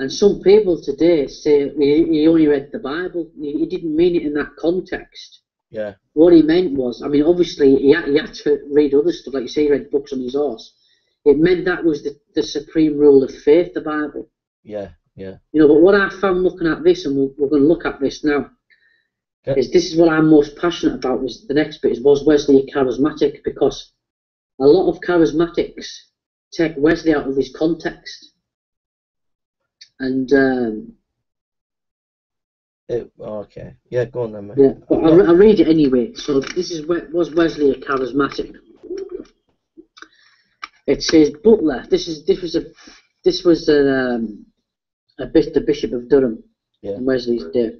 And some people today say he, he only read the Bible. He, he didn't mean it in that context. yeah What he meant was, I mean, obviously he had, he had to read other stuff, like you say, he read books on his horse. It meant that was the, the supreme rule of faith, the Bible. yeah yeah You know, but what I found looking at this, and we're, we're going to look at this now, Okay. is this is what I'm most passionate about. Is the next bit is was Wesley charismatic? Because a lot of charismatics take Wesley out of his context, and um, It, oh, okay. Yeah, go on then, mate. Yeah, but I'll, I'll read it anyway. So this is what was Wesley a charismatic? It says Butler. This is this was a this was a, um, a bit the Bishop of Durham Yeah. in Wesley's day.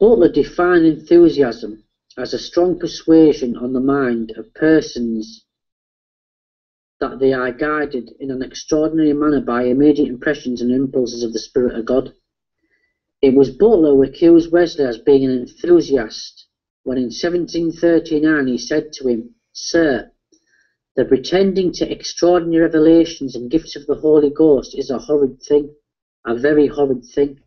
Butler defined enthusiasm as a strong persuasion on the mind of persons that they are guided in an extraordinary manner by immediate impressions and impulses of the Spirit of God. It was Butler who accused Wesley as being an enthusiast when in 1739 he said to him, Sir, the pretending to extraordinary revelations and gifts of the Holy Ghost is a horrid thing, a very horrid thing.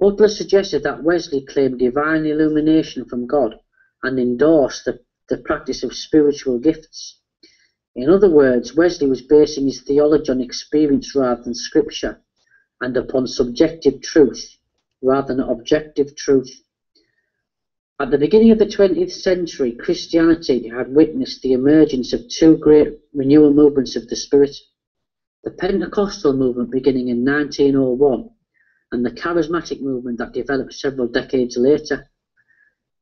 Butler suggested that Wesley claimed divine illumination from God and endorsed the, the practice of spiritual gifts. In other words, Wesley was basing his theology on experience rather than scripture and upon subjective truth rather than objective truth. At the beginning of the 20th century, Christianity had witnessed the emergence of two great renewal movements of the Spirit the Pentecostal movement beginning in 1901 and the charismatic movement that developed several decades later.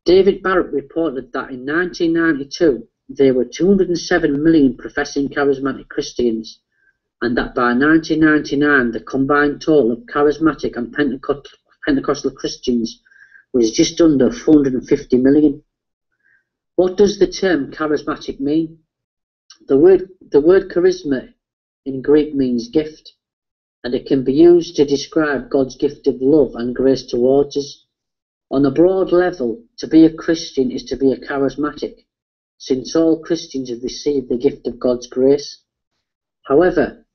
David Barrett reported that in 1992 there were 207 million professing charismatic Christians, and that by 1999 the combined total of charismatic and Pentecostal Christians was just under 450 million. What does the term charismatic mean? The word, the word charisma in Greek means gift, and it can be used to describe God's gift of love and grace towards us. On a broad level, to be a Christian is to be a charismatic, since all Christians have received the gift of God's grace. However,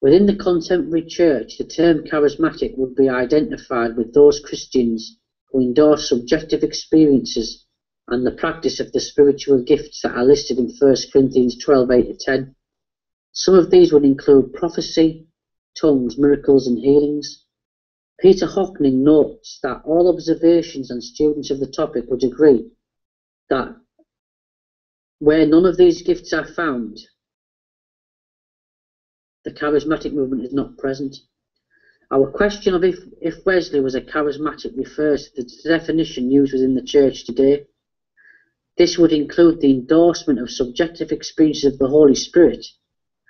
within the contemporary church, the term charismatic would be identified with those Christians who endorse subjective experiences and the practice of the spiritual gifts that are listed in 1 Corinthians 12 8 to 10. Some of these would include prophecy, tongues, miracles, and healings. Peter Hocken notes that all observations and students of the topic would agree that where none of these gifts are found, the charismatic movement is not present. Our question of if, if Wesley was a charismatic refers to the definition used within the church today. This would include the endorsement of subjective experiences of the Holy Spirit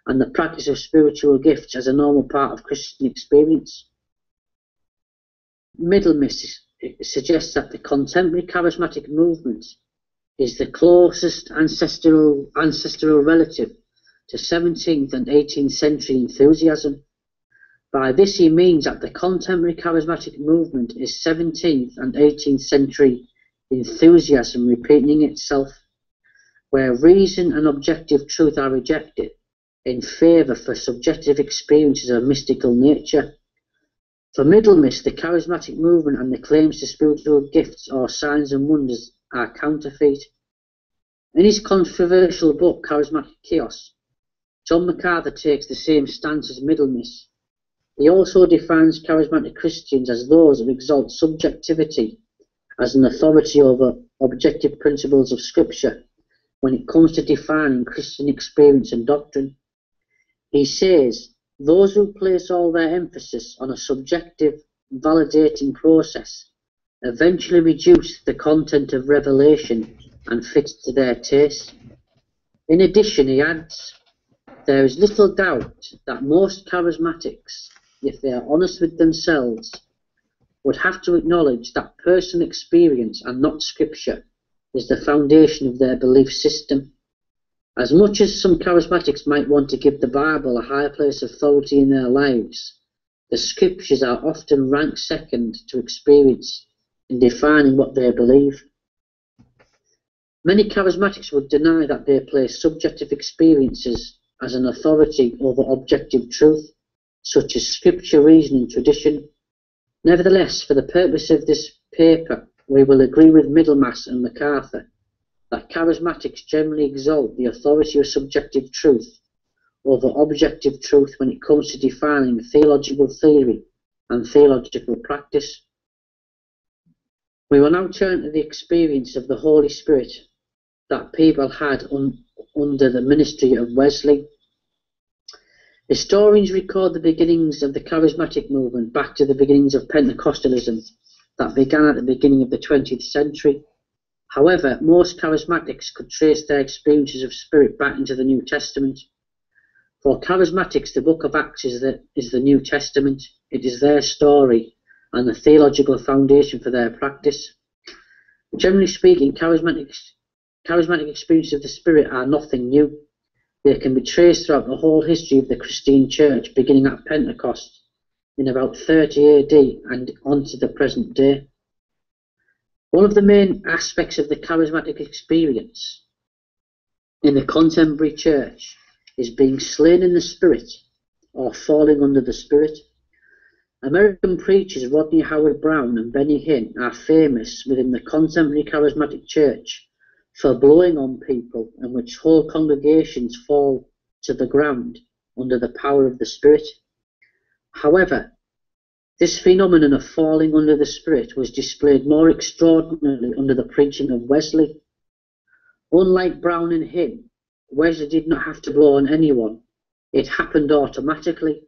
and the practice of spiritual gifts as a normal part of Christian experience. Middlemiss suggests that the contemporary charismatic movement is the closest ancestral, ancestral relative to 17th and 18th century enthusiasm. By this he means that the contemporary charismatic movement is 17th and 18th century enthusiasm repeating itself, where reason and objective truth are rejected in favour for subjective experiences of mystical nature. For Middlemiss, the charismatic movement and the claims to spiritual gifts or signs and wonders are counterfeit. In his controversial book, Charismatic Chaos, John MacArthur takes the same stance as Middlemiss. He also defines charismatic Christians as those who exalt subjectivity as an authority over objective principles of Scripture when it comes to defining Christian experience and doctrine. He says, those who place all their emphasis on a subjective, validating process eventually reduce the content of revelation and fit to their taste. In addition, he adds, there is little doubt that most charismatics, if they are honest with themselves, would have to acknowledge that personal experience and not scripture is the foundation of their belief system. As much as some charismatics might want to give the Bible a higher place of authority in their lives, the scriptures are often ranked second to experience in defining what they believe. Many charismatics would deny that they place subjective experiences as an authority over objective truth, such as scripture, reason, and tradition. Nevertheless, for the purpose of this paper, we will agree with Middlemiss and MacArthur that charismatics generally exalt the authority of subjective truth over objective truth when it comes to defining theological theory and theological practice. We will now turn to the experience of the Holy Spirit that people had un under the ministry of Wesley. Historians record the beginnings of the charismatic movement back to the beginnings of Pentecostalism that began at the beginning of the 20th century. However, most charismatics could trace their experiences of spirit back into the New Testament. For charismatics, the book of Acts is the, is the New Testament. It is their story and the theological foundation for their practice. Generally speaking, charismatic, charismatic experiences of the Spirit are nothing new. They can be traced throughout the whole history of the Christian Church, beginning at Pentecost in about 30 AD and on to the present day. One of the main aspects of the charismatic experience in the contemporary church is being slain in the Spirit or falling under the Spirit. American preachers Rodney Howard-Browne and Benny Hinn are famous within the contemporary charismatic church for blowing on people in which whole congregations fall to the ground under the power of the Spirit. However, this phenomenon of falling under the Spirit was displayed more extraordinarily under the preaching of Wesley. Unlike Browne and Hinn, Wesley did not have to blow on anyone. It happened automatically.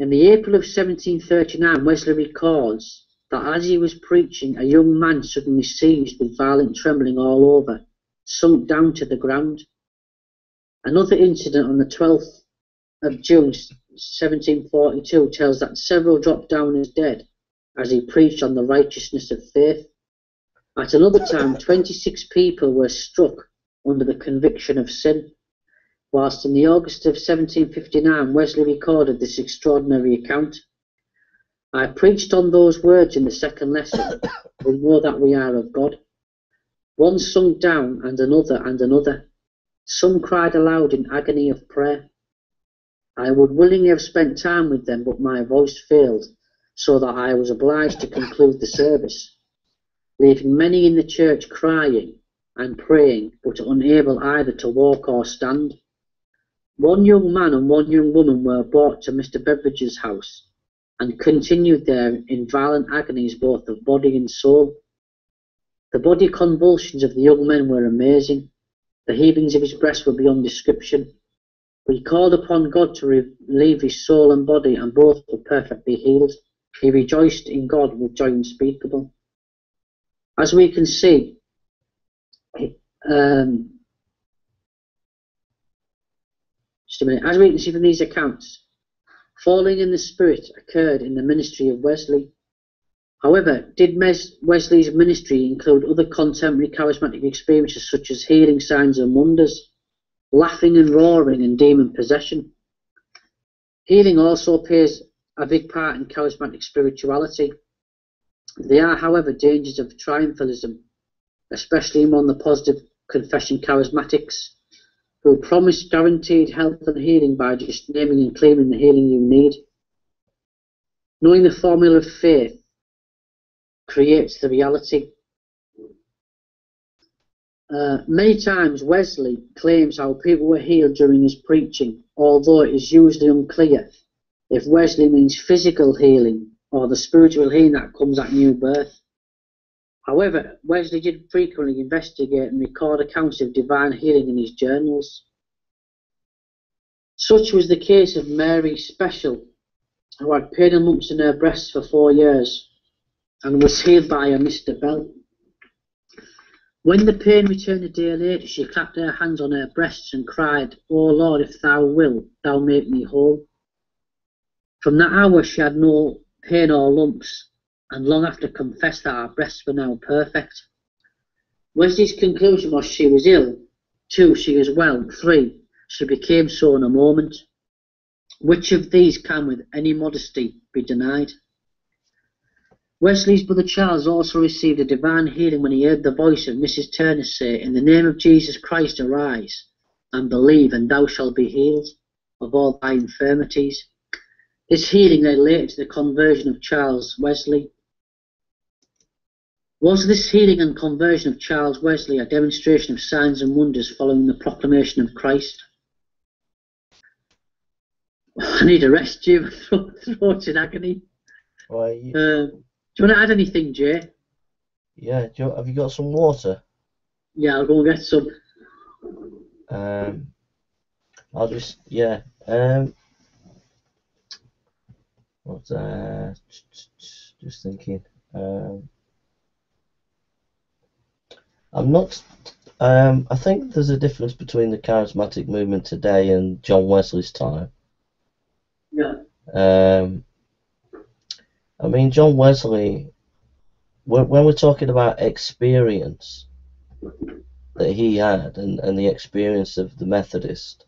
In the April of 1739, Wesley records that as he was preaching, a young man suddenly seized with violent trembling all over, sunk down to the ground. Another incident on the 12th of June 1742 tells that several dropped down as dead as he preached on the righteousness of faith. At another time, 26 people were struck under the conviction of sin whilst in the August of 1759 Wesley recorded this extraordinary account. I preached on those words in the second lesson, know that we are of God. One sunk down, and another, and another. Some cried aloud in agony of prayer. I would willingly have spent time with them, but my voice failed, so that I was obliged to conclude the service, leaving many in the church crying and praying, but unable either to walk or stand. One young man and one young woman were brought to Mr. Berridge's house, and continued there in violent agonies both of body and soul. The body convulsions of the young man were amazing. The heavings of his breast were beyond description. He called upon God to relieve his soul and body, and both were perfectly healed. He rejoiced in God with joy unspeakable. As we can see, um, As we can see from these accounts, falling in the Spirit occurred in the ministry of Wesley. However, did Wesley's ministry include other contemporary charismatic experiences such as healing signs and wonders, laughing and roaring, and demon possession? Healing also plays a big part in charismatic spirituality. There are, however, dangers of triumphalism, especially among the positive confession charismatics who promise guaranteed health and healing by just naming and claiming the healing you need. Knowing the formula of faith creates the reality. Uh, many times Wesley claims how people were healed during his preaching, although it is usually unclear if Wesley means physical healing or the spiritual healing that comes at new birth. However, Wesley did frequently investigate and record accounts of divine healing in his journals. Such was the case of Mary Special, who had pain and lumps in her breasts for four years and was healed by a Mr. Bell. When the pain returned a day later, she clapped her hands on her breasts and cried, O Lord, if thou wilt, thou make me whole. From that hour she had no pain or lumps, and long after confessed that our breasts were now perfect. Wesley's conclusion was she was ill. Two, she was well. Three, she became so in a moment. Which of these can with any modesty be denied? Wesley's brother Charles also received a divine healing when he heard the voice of Mrs. Turner say, In the name of Jesus Christ arise and believe, and thou shalt be healed of all thy infirmities. This healing led later to the conversion of Charles Wesley, was this healing and conversion of Charles Wesley a demonstration of signs and wonders following the proclamation of Christ? I need a rest, Jim. Throat's in agony. Why? You... Uh, do you want to add anything, Jay? Yeah. You, have you got some water? Yeah, I'll go and get some. Um, I'll just yeah. Um, what? Uh, just thinking. Um, I'm not. Um, I think there's a difference between the charismatic movement today and John Wesley's time. Yeah. Um, I mean, John Wesley, when, when we're talking about experience that he had and, and the experience of the Methodist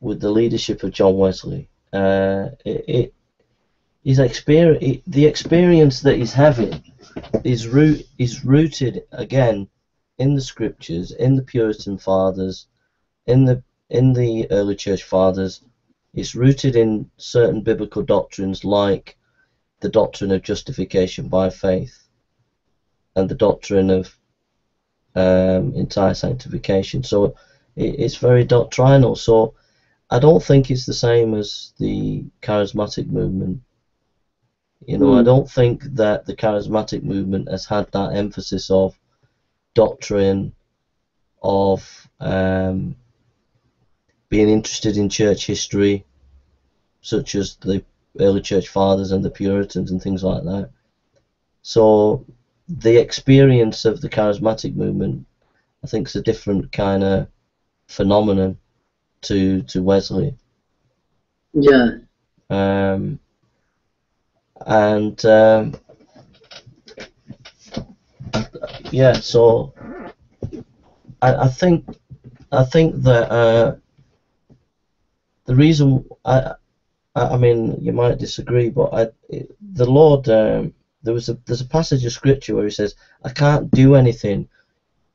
with the leadership of John Wesley, uh, it, it his experience, the experience that he's having is root is rooted again in the scriptures, in the Puritan fathers, in the in the early church fathers. It's rooted in certain biblical doctrines like the doctrine of justification by faith and the doctrine of um, entire sanctification. So it, it's very doctrinal. So I don't think it's the same as the charismatic movement. You know, mm. I hmm. don't think that the charismatic movement has had that emphasis of doctrine, of um, being interested in church history, such as the early church fathers and the Puritans and things like that. So the experience of the charismatic movement, I think, is a different kind of phenomenon to to Wesley. Yeah. Um, and um, yeah, so I, I think I think that uh, the reason I I mean you might disagree, but I the Lord um, there was a there's a passage of scripture where he says I can't do anything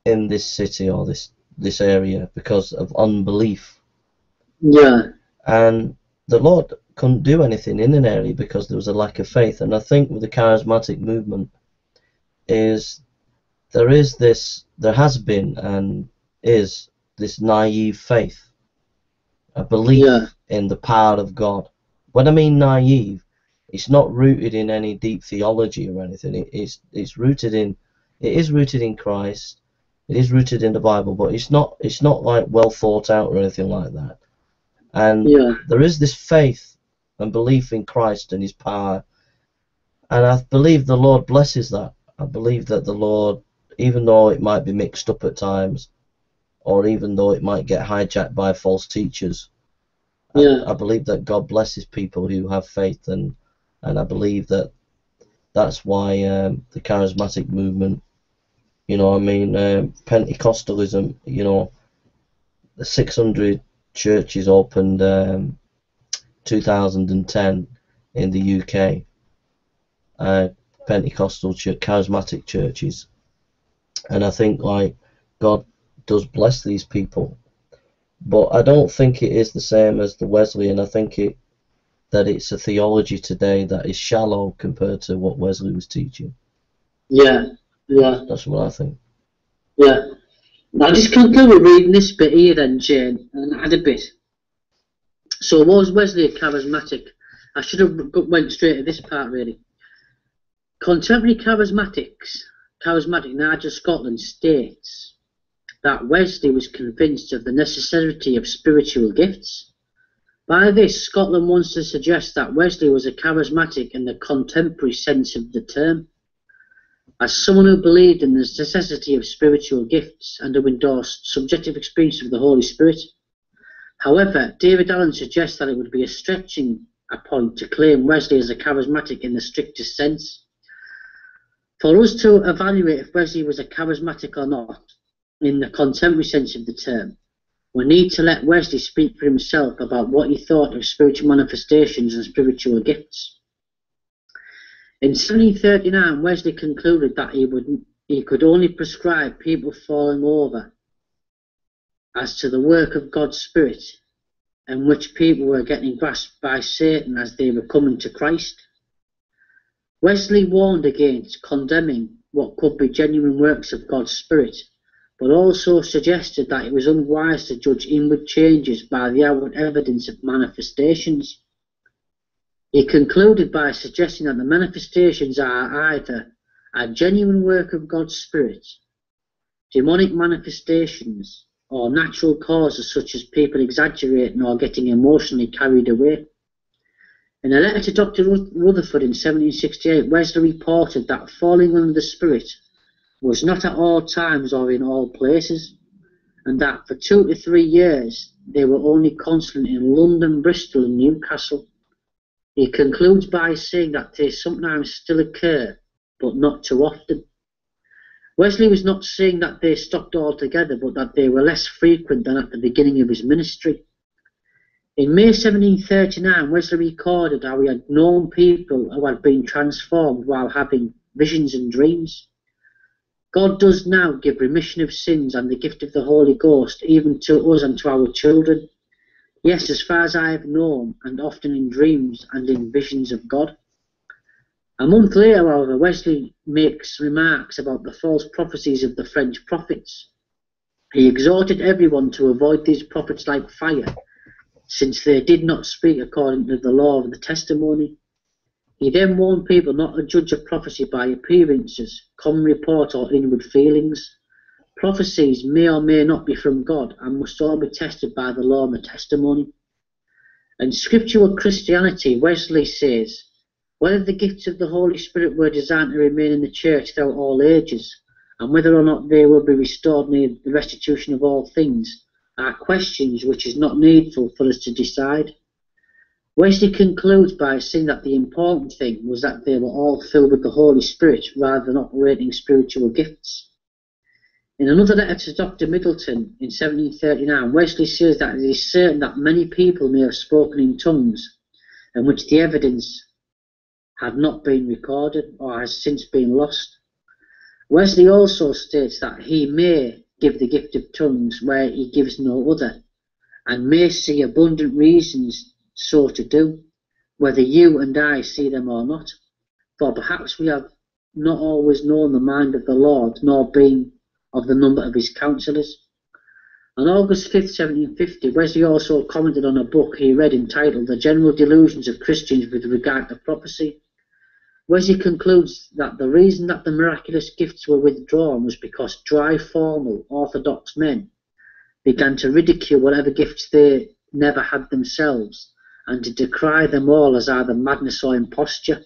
in this city or this this area because of unbelief. Yeah. And the Lord couldn't do anything in an area because there was a lack of faith. And I think with the charismatic movement is there is this, there has been and is this naive faith, a belief yeah. in the power of God. When I mean naive, it's not rooted in any deep theology or anything. It, it's it's rooted in, it is rooted in Christ. It is rooted in the Bible, but it's not it's not like well thought out or anything like that. And yeah. there is this faith and belief in Christ and His power. And I believe the Lord blesses that. I believe that the Lord, even though it might be mixed up at times, or even though it might get hijacked by false teachers, yeah. I, I believe that God blesses people who have faith, and and I believe that that's why um, the charismatic movement, you know, I mean, um, Pentecostalism, you know, the 600 churches opened um, 2010 in the UK. Uh, Pentecostal church, charismatic churches, and I think like God does bless these people, but I don't think it is the same as the Wesleyan. I think it that it's a theology today that is shallow compared to what Wesley was teaching. Yeah, yeah. That's what I think. Yeah. I'll just conclude with reading this bit here then, Jane, and add a bit. So was Wesley a charismatic? I should have went straight to this part really. Contemporary charismatics, charismatic Nigel Scotland states that Wesley was convinced of the necessity of spiritual gifts. By this, Scotland wants to suggest that Wesley was a charismatic in the contemporary sense of the term. As someone who believed in the necessity of spiritual gifts and who endorsed subjective experience of the Holy Spirit, However, David Allen suggests that it would be a stretching a point to claim Wesley as a charismatic in the strictest sense. For us to evaluate if Wesley was a charismatic or not, in the contemporary sense of the term, we need to let Wesley speak for himself about what he thought of spiritual manifestations and spiritual gifts. In 1739, Wesley concluded that he, would, he could only prescribe people falling over as to the work of God's Spirit in which people were getting grasped by Satan as they were coming to Christ. Wesley warned against condemning what could be genuine works of God's Spirit, but also suggested that it was unwise to judge inward changes by the outward evidence of manifestations. He concluded by suggesting that the manifestations are either a genuine work of God's Spirit, demonic manifestations, or natural causes such as people exaggerating or getting emotionally carried away. In a letter to Dr. Rutherford in 1768, Wesley reported that falling under the Spirit was not at all times or in all places, and that for two to three years they were only constant in London, Bristol, and Newcastle. He concludes by saying that they sometimes still occur, but not too often. Wesley was not saying that they stopped altogether, but that they were less frequent than at the beginning of his ministry. In May 1739, Wesley recorded how he had known people who had been transformed while having visions and dreams. God does now give remission of sins and the gift of the Holy Ghost even to us and to our children. Yes, as far as I have known, and often in dreams and in visions of God. A month later, however, Wesley makes remarks about the false prophecies of the French prophets. He exhorted everyone to avoid these prophets like fire since they did not speak according to the law of the testimony. He then warned people not to judge a prophecy by appearances, common report, or inward feelings. Prophecies may or may not be from God and must all be tested by the law and the testimony. In scriptural Christianity, Wesley says, whether the gifts of the Holy Spirit were designed to remain in the church throughout all ages, and whether or not they will be restored near the restitution of all things, are questions which is not needful for us to decide. Wesley concludes by saying that the important thing was that they were all filled with the Holy Spirit rather than operating spiritual gifts. In another letter to Dr. Middleton in 1739, Wesley says that it is certain that many people may have spoken in tongues, in which the evidence had not been recorded or has since been lost. Wesley also states that he may give the gift of tongues where he gives no other, and may see abundant reasons so to do, whether you and I see them or not. For perhaps we have not always known the mind of the Lord, nor been of the number of his counselors. On August 5, 1750, Wesley also commented on a book he read entitled The General Delusions of Christians with Regard to Prophecy. Wesley concludes that the reason that the miraculous gifts were withdrawn was because dry, formal, orthodox men began to ridicule whatever gifts they never had themselves and to decry them all as either madness or imposture.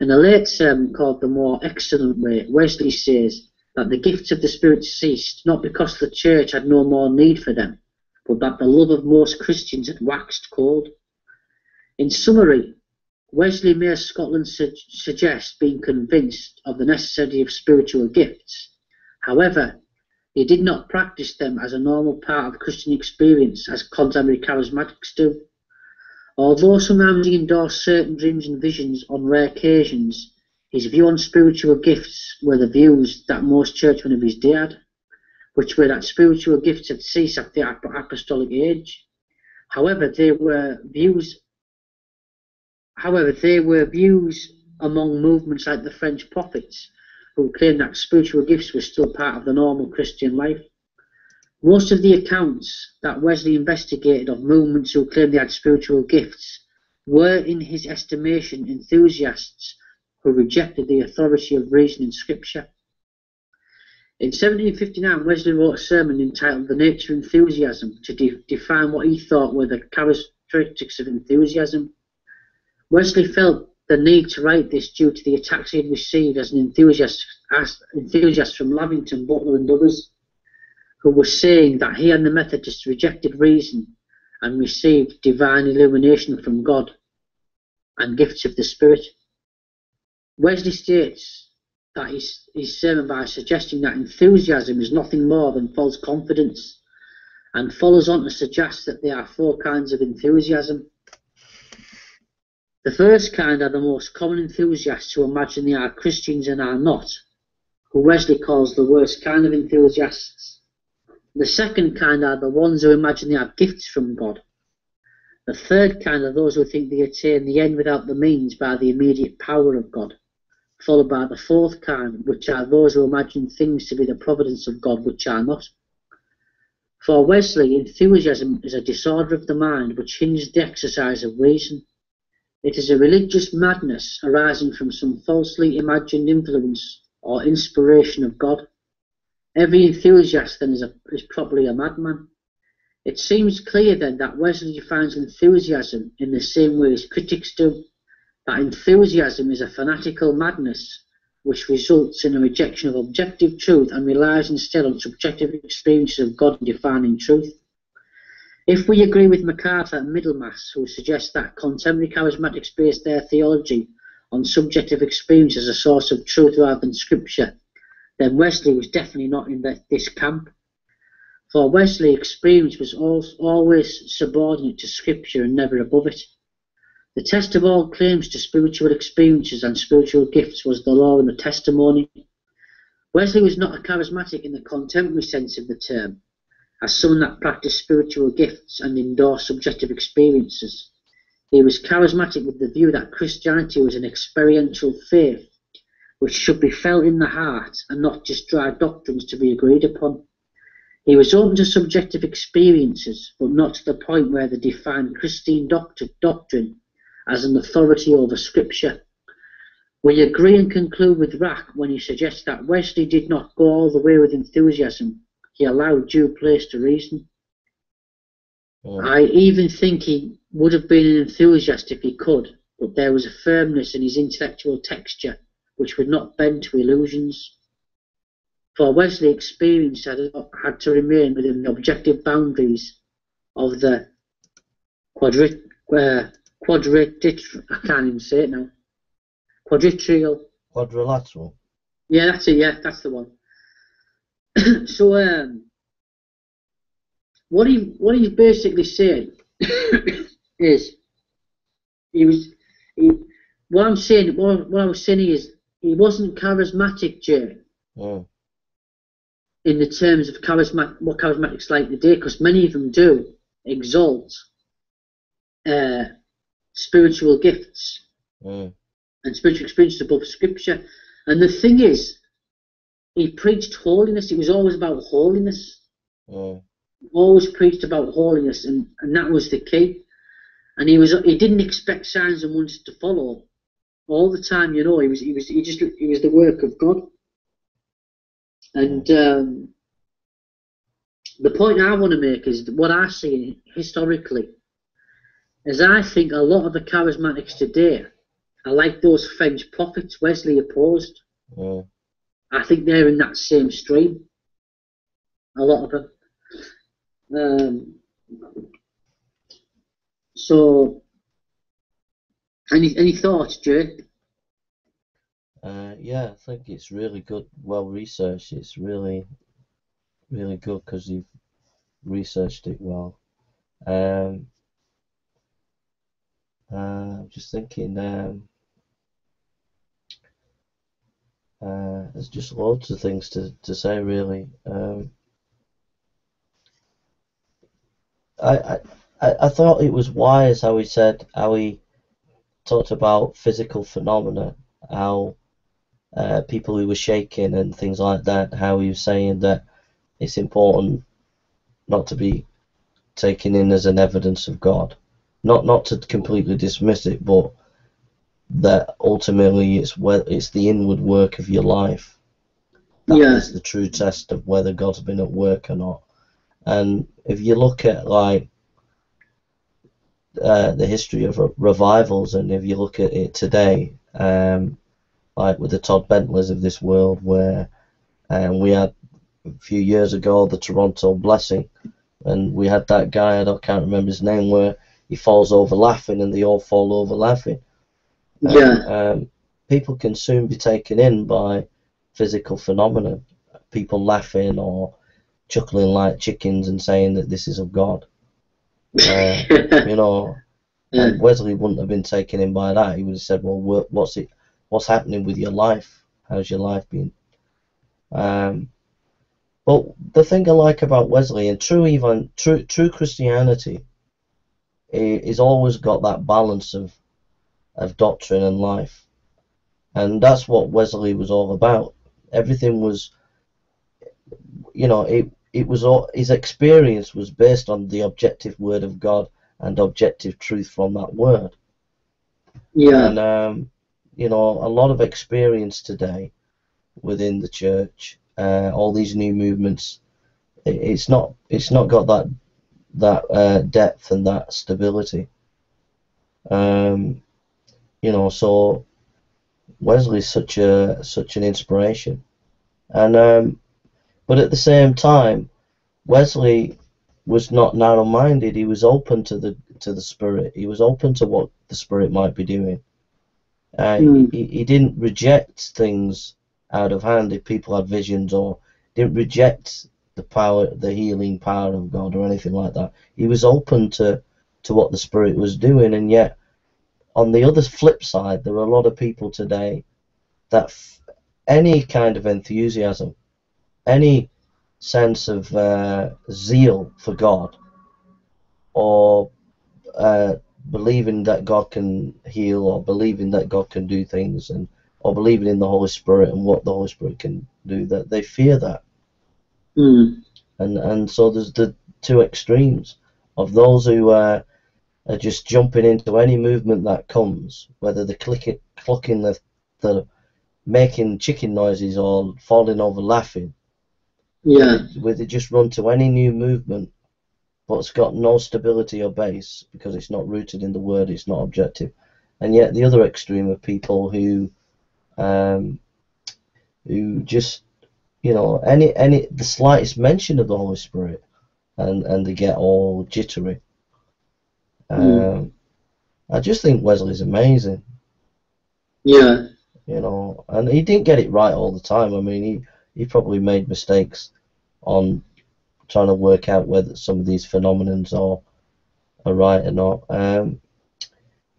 In a late sermon called The More Excellent Way, Wesley says that the gifts of the Spirit ceased not because the church had no more need for them, but that the love of most Christians had waxed cold. In summary, Wesley Mayor Scotland su suggests being convinced of the necessity of spiritual gifts. However, he did not practice them as a normal part of Christian experience as contemporary charismatics do. Although sometimes he endorsed certain dreams and visions on rare occasions, his view on spiritual gifts were the views that most churchmen of his day had, which were that spiritual gifts had ceased at the apostolic age. However, they were views However, there were views among movements like the French prophets who claimed that spiritual gifts were still part of the normal Christian life. Most of the accounts that Wesley investigated of movements who claimed they had spiritual gifts were, in his estimation, enthusiasts who rejected the authority of reason in Scripture. In 1759, Wesley wrote a sermon entitled The Nature of Enthusiasm to de define what he thought were the characteristics of enthusiasm. Wesley felt the need to write this due to the attacks he had received as an enthusiast, as enthusiast from Lavington, Butler, and others, who were saying that he and the Methodists rejected reason and received divine illumination from God and gifts of the Spirit. Wesley states that his, his sermon by suggesting that enthusiasm is nothing more than false confidence and follows on to suggest that there are four kinds of enthusiasm the first kind are the most common enthusiasts who imagine they are Christians and are not, who Wesley calls the worst kind of enthusiasts. The second kind are the ones who imagine they have gifts from God. The third kind are those who think they attain the end without the means by the immediate power of God, followed by the fourth kind, which are those who imagine things to be the providence of God which are not. For Wesley, enthusiasm is a disorder of the mind which hinders the exercise of reason. It is a religious madness arising from some falsely imagined influence or inspiration of God. Every enthusiast then is, a, is properly a madman. It seems clear then that Wesley defines enthusiasm in the same way as critics do, that enthusiasm is a fanatical madness which results in a rejection of objective truth and relies instead on subjective experiences of God defining truth. If we agree with MacArthur and Middlemiss, who suggest that contemporary charismatics base their theology on subjective experience as a source of truth rather than scripture, then Wesley was definitely not in the, this camp. For Wesley, experience was always subordinate to scripture and never above it. The test of all claims to spiritual experiences and spiritual gifts was the law and the testimony. Wesley was not a charismatic in the contemporary sense of the term, as someone that practiced spiritual gifts and endorsed subjective experiences. He was charismatic with the view that Christianity was an experiential faith which should be felt in the heart and not just dry doctrines to be agreed upon. He was open to subjective experiences, but not to the point where they defined Christine doctrine as an authority over Scripture. We agree and conclude with Rack when he suggests that Wesley did not go all the way with enthusiasm. He allowed due place to reason. Oh. I even think he would have been an enthusiast if he could, but there was a firmness in his intellectual texture which would not bend to illusions. For Wesley, experience had, had to remain within the objective boundaries of the quadri- uh, quadrilateral. I can't even say it now. Quadrilateral. Quadrilateral. Yeah, that's it. Yeah, that's the one. so, um, what he what he's basically saying is he was he, what I'm saying. What, what I was saying is he wasn't charismatic, Jay. Mm. In the terms of charismatic, what charismatics like today, because many of them do exalt uh, spiritual gifts and spiritual experiences above scripture. And the thing is, he preached holiness. It was always about holiness. Mm. Always preached about holiness, and, and that was the key. And he was he didn't expect signs and wonders to follow all the time. You know, he was he was he just he was the work of God. And um, the point I want to make is what I see historically as I think a lot of the charismatics today are like those French prophets Wesley opposed. Mm. I think they're in that same stream. A lot of them. Um, so, any any thoughts, Jay? Uh, yeah, I think it's really good, well researched. It's really, really good because you've researched it well. Um, uh, I'm just thinking. Um, uh, there's just loads of things to, to say, really. Um, I, I I thought it was wise how he said how he talked about physical phenomena, how uh, people who were shaking and things like that, how he was saying that it's important not to be taken in as an evidence of God. Not not to completely dismiss it, but that ultimately it's where it's the inward work of your life. That yeah. is the true test of whether God's been at work or not. And if you look at like uh, the history of revivals, and if you look at it today, um, like with the Todd Bentleys of this world, where um, we had a few years ago the Toronto Blessing, and we had that guy I can't remember his name, where he falls over laughing and they all fall over laughing. Yeah. Um, people can soon be taken in by physical phenomena, people laughing or chuckling like chickens and saying that this is of God. Uh, you know, yeah. Wesley wouldn't have been taken in by that. He would have said, "Well, what's it? What's happening with your life? How's your life been?" Um, but the thing I like about Wesley and true even true true Christianity is always got that balance of of doctrine and life, and that's what Wesley was all about. Everything was, you know, it it was all his experience was based on the objective word of God and objective truth from that word. Yeah. And um, you know, a lot of experience today within the church, uh, all these new movements, it, it's not it's not got that that uh, depth and that stability. Um, you know, so Wesley's such a such an inspiration, and um, but at the same time, Wesley was not narrow-minded. He was open to the to the Spirit. He was open to what the Spirit might be doing. Uh, mm. he, he didn't reject things out of hand if people had visions or didn't reject the power, the healing power of God or anything like that. He was open to to what the Spirit was doing, and yet on the other flip side, there are a lot of people today that f- any kind of enthusiasm, any sense of uh, zeal for God, or uh, believing that God can heal, or believing that God can do things, and or believing in the Holy Spirit and what the Holy Spirit can do, that they fear that. Mm. And and so there's the two extremes of those who uh, are just jumping into any movement that comes, whether they're clicking, clocking the, the making chicken noises or falling over laughing. Yeah. Where they just run to any new movement, but it's got no stability or base because it's not rooted in the word, it's not objective. And yet the other extreme of people who, um, who just, you know, any any the slightest mention of the Holy Spirit, and and they get all jittery. Mm. Um, I just think Wesley's amazing. Yeah. You know, and he didn't get it right all the time. I mean, he, he probably made mistakes on trying to work out whether some of these phenomenons are are right or not. Um,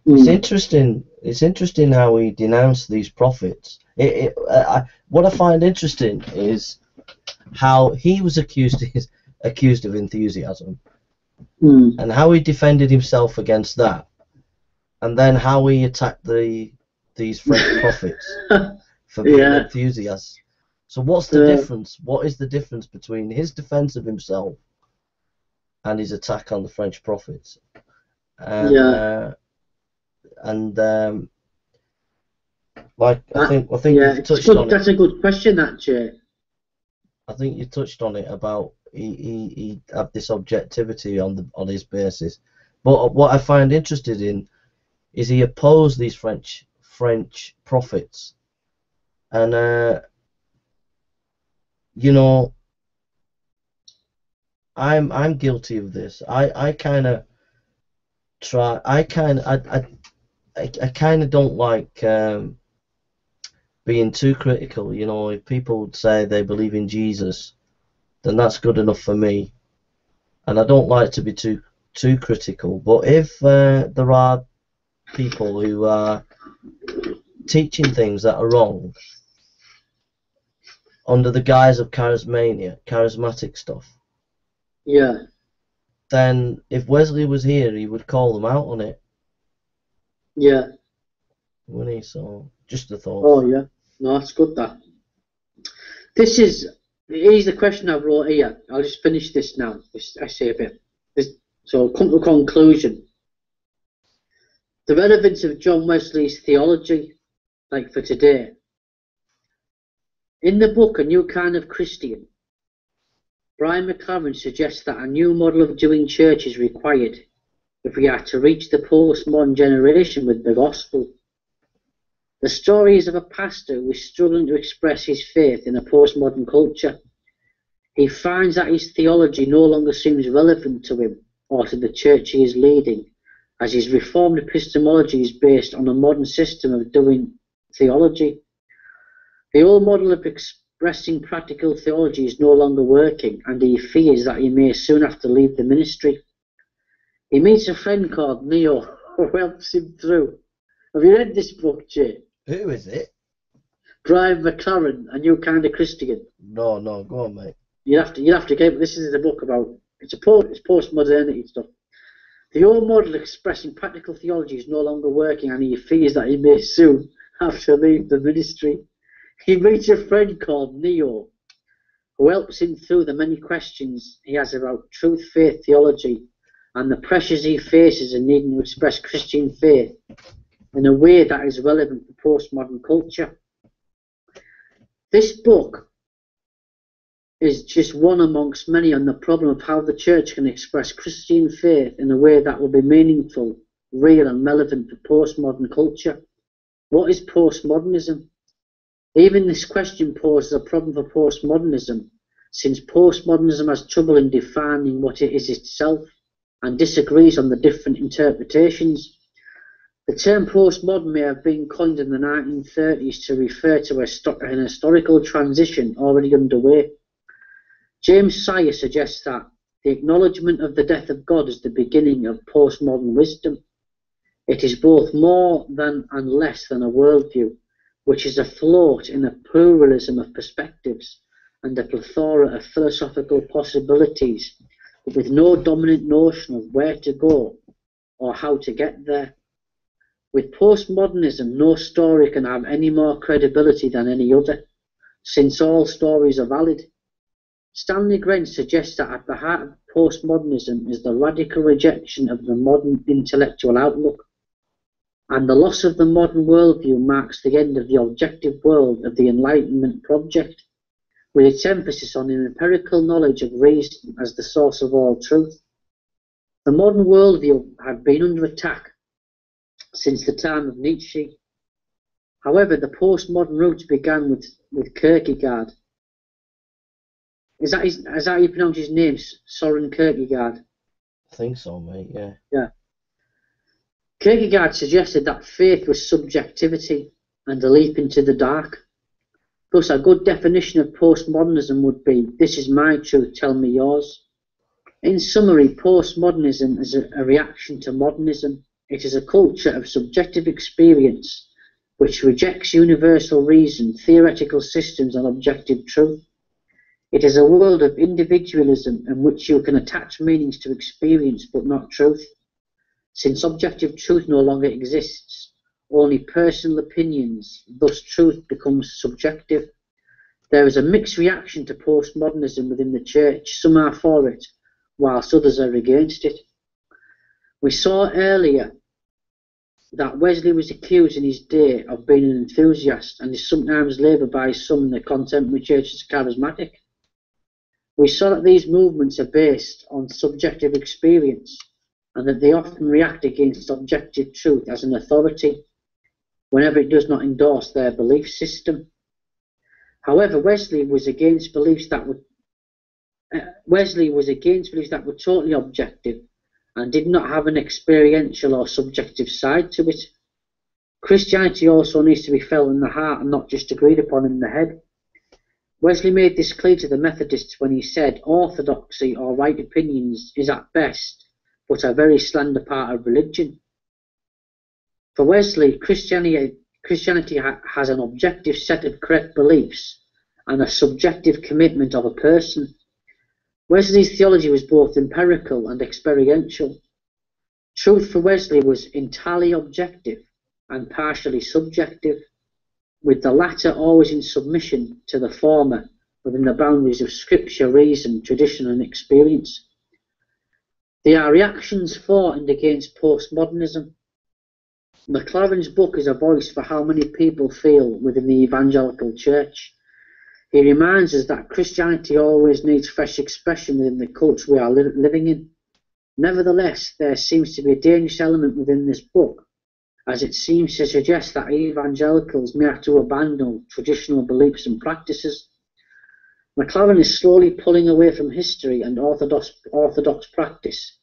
mm. It's interesting. It's interesting how he denounced these prophets. It, it, I, what I find interesting is how he was accused of, accused of enthusiasm, mm. and how he defended himself against that, and then how he attacked the these French prophets for being yeah. enthusiasts. So what's the yeah. difference? What is the difference between his defense of himself and his attack on the French prophets? Um, yeah. Uh, and um, like I think I think yeah, touched good, on that's it. a good question, actually. I think you touched on it about he, he, he have this objectivity on the on his basis. But what I find interested in is he opposed these French French prophets, and uh, you know, I'm I'm guilty of this. I I kind of try. I kind of I I, I, kind of don't like. Um, being too critical, you know, if people say they believe in Jesus, then that's good enough for me. And I don't like to be too too critical. But if uh, there are people who are teaching things that are wrong under the guise of charismania, charismatic stuff, yeah, then if Wesley was here, he would call them out on it. Yeah. Wouldn't he? So just a thought. Oh yeah, no, that's good. That this is Here's the question I wrote here. I'll just finish this now. This essay a bit. This, so come to a conclusion. The relevance of John Wesley's theology, like for today. In the book A New Kind of Christian, Brian McLaren suggests that a new model of doing church is required if we are to reach the postmodern generation with the gospel. The story is of a pastor who is struggling to express his faith in a postmodern culture. He finds that his theology no longer seems relevant to him or to the church he is leading, as his reformed epistemology is based on a modern system of doing theology. The old model of expressing practical theology is no longer working, and he fears that he may soon have to leave the ministry. He meets a friend called Neo who helps him through. Have you read this book, Jay? Who is it? Brian McLaren, a new kind of Christian. No, no, go on, mate. You have to, you have to get. This is a book about. It's a post, it's post-modernity stuff. The old model expressing practical theology is no longer working, and he fears that he may soon have to leave the ministry. He meets a friend called Neo, who helps him through the many questions he has about truth, faith, theology, and the pressures he faces in needing to express Christian faith in a way that is relevant for postmodern culture. This book is just one amongst many on the problem of how the church can express Christian faith in a way that will be meaningful, real, and relevant to postmodern culture. What is postmodernism? Even this question poses a problem for postmodernism, since postmodernism has trouble in defining what it is itself and disagrees on the different interpretations. The term postmodern may have been coined in the 1930s to refer to a, an historical transition already underway. James Sire suggests that the acknowledgement of the death of God is the beginning of postmodern wisdom. It is both more than and less than a worldview, which is afloat in a pluralism of perspectives and a plethora of philosophical possibilities, but with no dominant notion of where to go or how to get there. With postmodernism, no story can have any more credibility than any other, since all stories are valid. Stanley Grenz suggests that at the heart of postmodernism is the radical rejection of the modern intellectual outlook, and the loss of the modern worldview marks the end of the objective world of the Enlightenment project, with its emphasis on empirical knowledge of reason as the source of all truth. The modern worldview had been under attack since the time of Nietzsche. However, the postmodern roots began with, with Kierkegaard. Is that, his, is that how you pronounce his name? Soren Kierkegaard? I think so, mate, yeah. Yeah. Kierkegaard suggested that faith was subjectivity and a leap into the dark. Thus, a good definition of postmodernism would be this is my truth, tell me yours. In summary, postmodernism is a, a reaction to modernism. It is a culture of subjective experience which rejects universal reason, theoretical systems, and objective truth. It is a world of individualism in which you can attach meanings to experience but not truth. Since objective truth no longer exists, only personal opinions, thus truth becomes subjective. There is a mixed reaction to postmodernism within the church. Some are for it, whilst others are against it. We saw earlier that Wesley was accused in his day of being an enthusiast and is sometimes labelled by some in the contemporary church as charismatic. We saw that these movements are based on subjective experience and that they often react against objective truth as an authority whenever it does not endorse their belief system. However, Wesley was against beliefs that were uh, Wesley was against beliefs that were totally objective and did not have an experiential or subjective side to it. Christianity also needs to be felt in the heart and not just agreed upon in the head. Wesley made this clear to the Methodists when he said orthodoxy or right opinions is at best but a very slender part of religion. For Wesley, Christianity, Christianity ha has an objective set of correct beliefs and a subjective commitment of a person. Wesley's theology was both empirical and experiential. Truth for Wesley was entirely objective and partially subjective, with the latter always in submission to the former within the boundaries of scripture, reason, tradition, and experience. They are reactions for and against postmodernism. McLaren's book is a voice for how many people feel within the evangelical church. He reminds us that Christianity always needs fresh expression within the culture we are li living in. Nevertheless, there seems to be a dangerous element within this book, as it seems to suggest that evangelicals may have to abandon traditional beliefs and practices. McLaren is slowly pulling away from history and orthodox, orthodox practice.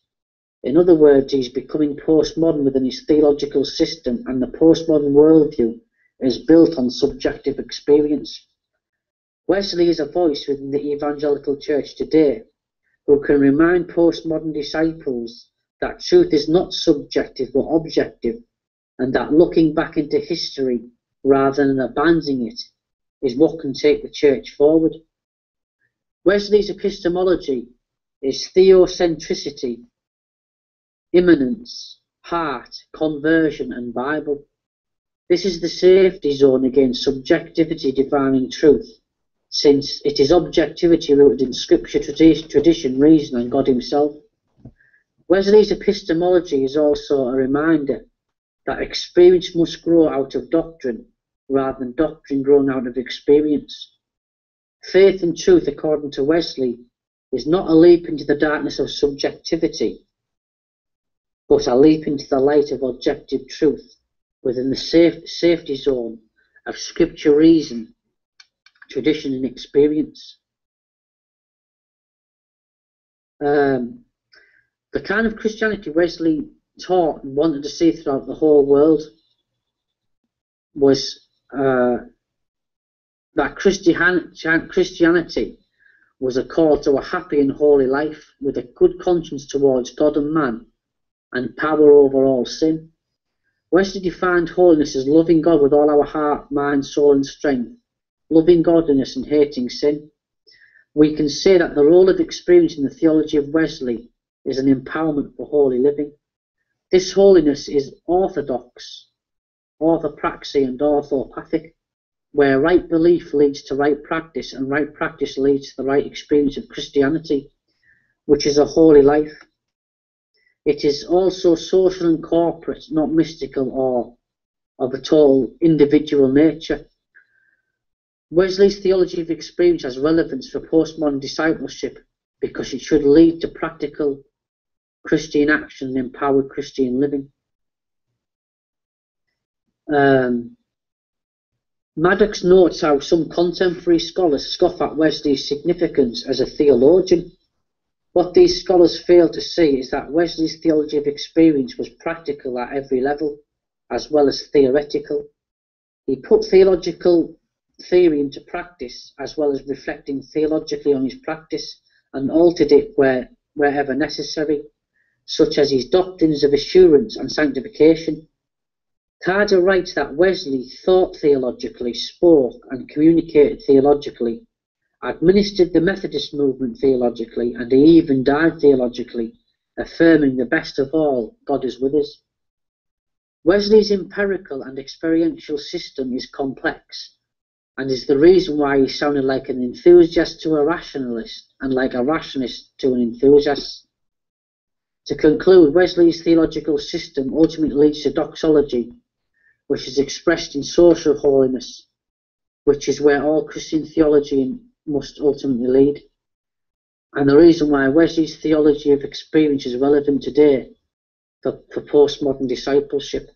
In other words, he's becoming postmodern within his theological system, and the postmodern worldview is built on subjective experience. Wesley is a voice within the evangelical church today who can remind postmodern disciples that truth is not subjective but objective, and that looking back into history rather than abandoning it is what can take the church forward. Wesley's epistemology is theocentricity, immanence, heart, conversion, and Bible. This is the safety zone against subjectivity defining truth, since it is objectivity rooted in scripture, tradition, reason, and God Himself. Wesley's epistemology is also a reminder that experience must grow out of doctrine rather than doctrine growing out of experience. Faith and truth, according to Wesley, is not a leap into the darkness of subjectivity, but a leap into the light of objective truth within the safe, safety zone of scripture reason, tradition, and experience. Um, the kind of Christianity Wesley taught and wanted to see throughout the whole world was uh, that Christianity was a call to a happy and holy life with a good conscience towards God and man and power over all sin. Wesley defined holiness as loving God with all our heart, mind, soul, and strength, loving godliness and hating sin. We can say that the role of experience in the theology of Wesley is an empowerment for holy living. This holiness is orthodox, orthopraxy, and orthopathic, where right belief leads to right practice, and right practice leads to the right experience of Christianity, which is a holy life. It is also social and corporate, not mystical or of a total individual nature. Wesley's theology of experience has relevance for postmodern discipleship because it should lead to practical Christian action and empowered Christian living. Um, Maddox notes how some contemporary scholars scoff at Wesley's significance as a theologian. What these scholars fail to see is that Wesley's theology of experience was practical at every level, as well as theoretical. He put theological theory into practice, as well as reflecting theologically on his practice, and altered it where, wherever necessary such as his doctrines of assurance and sanctification. Carter writes that Wesley thought theologically, spoke and communicated theologically, administered the Methodist movement theologically, and he even died theologically, affirming the best of all, God is with us. Wesley's empirical and experiential system is complex and is the reason why he sounded like an enthusiast to a rationalist and like a rationalist to an enthusiast. To conclude, Wesley's theological system ultimately leads to doxology, which is expressed in social holiness, which is where all Christian theology must ultimately lead. And the reason why Wesley's theology of experience is relevant today for, for postmodern discipleship.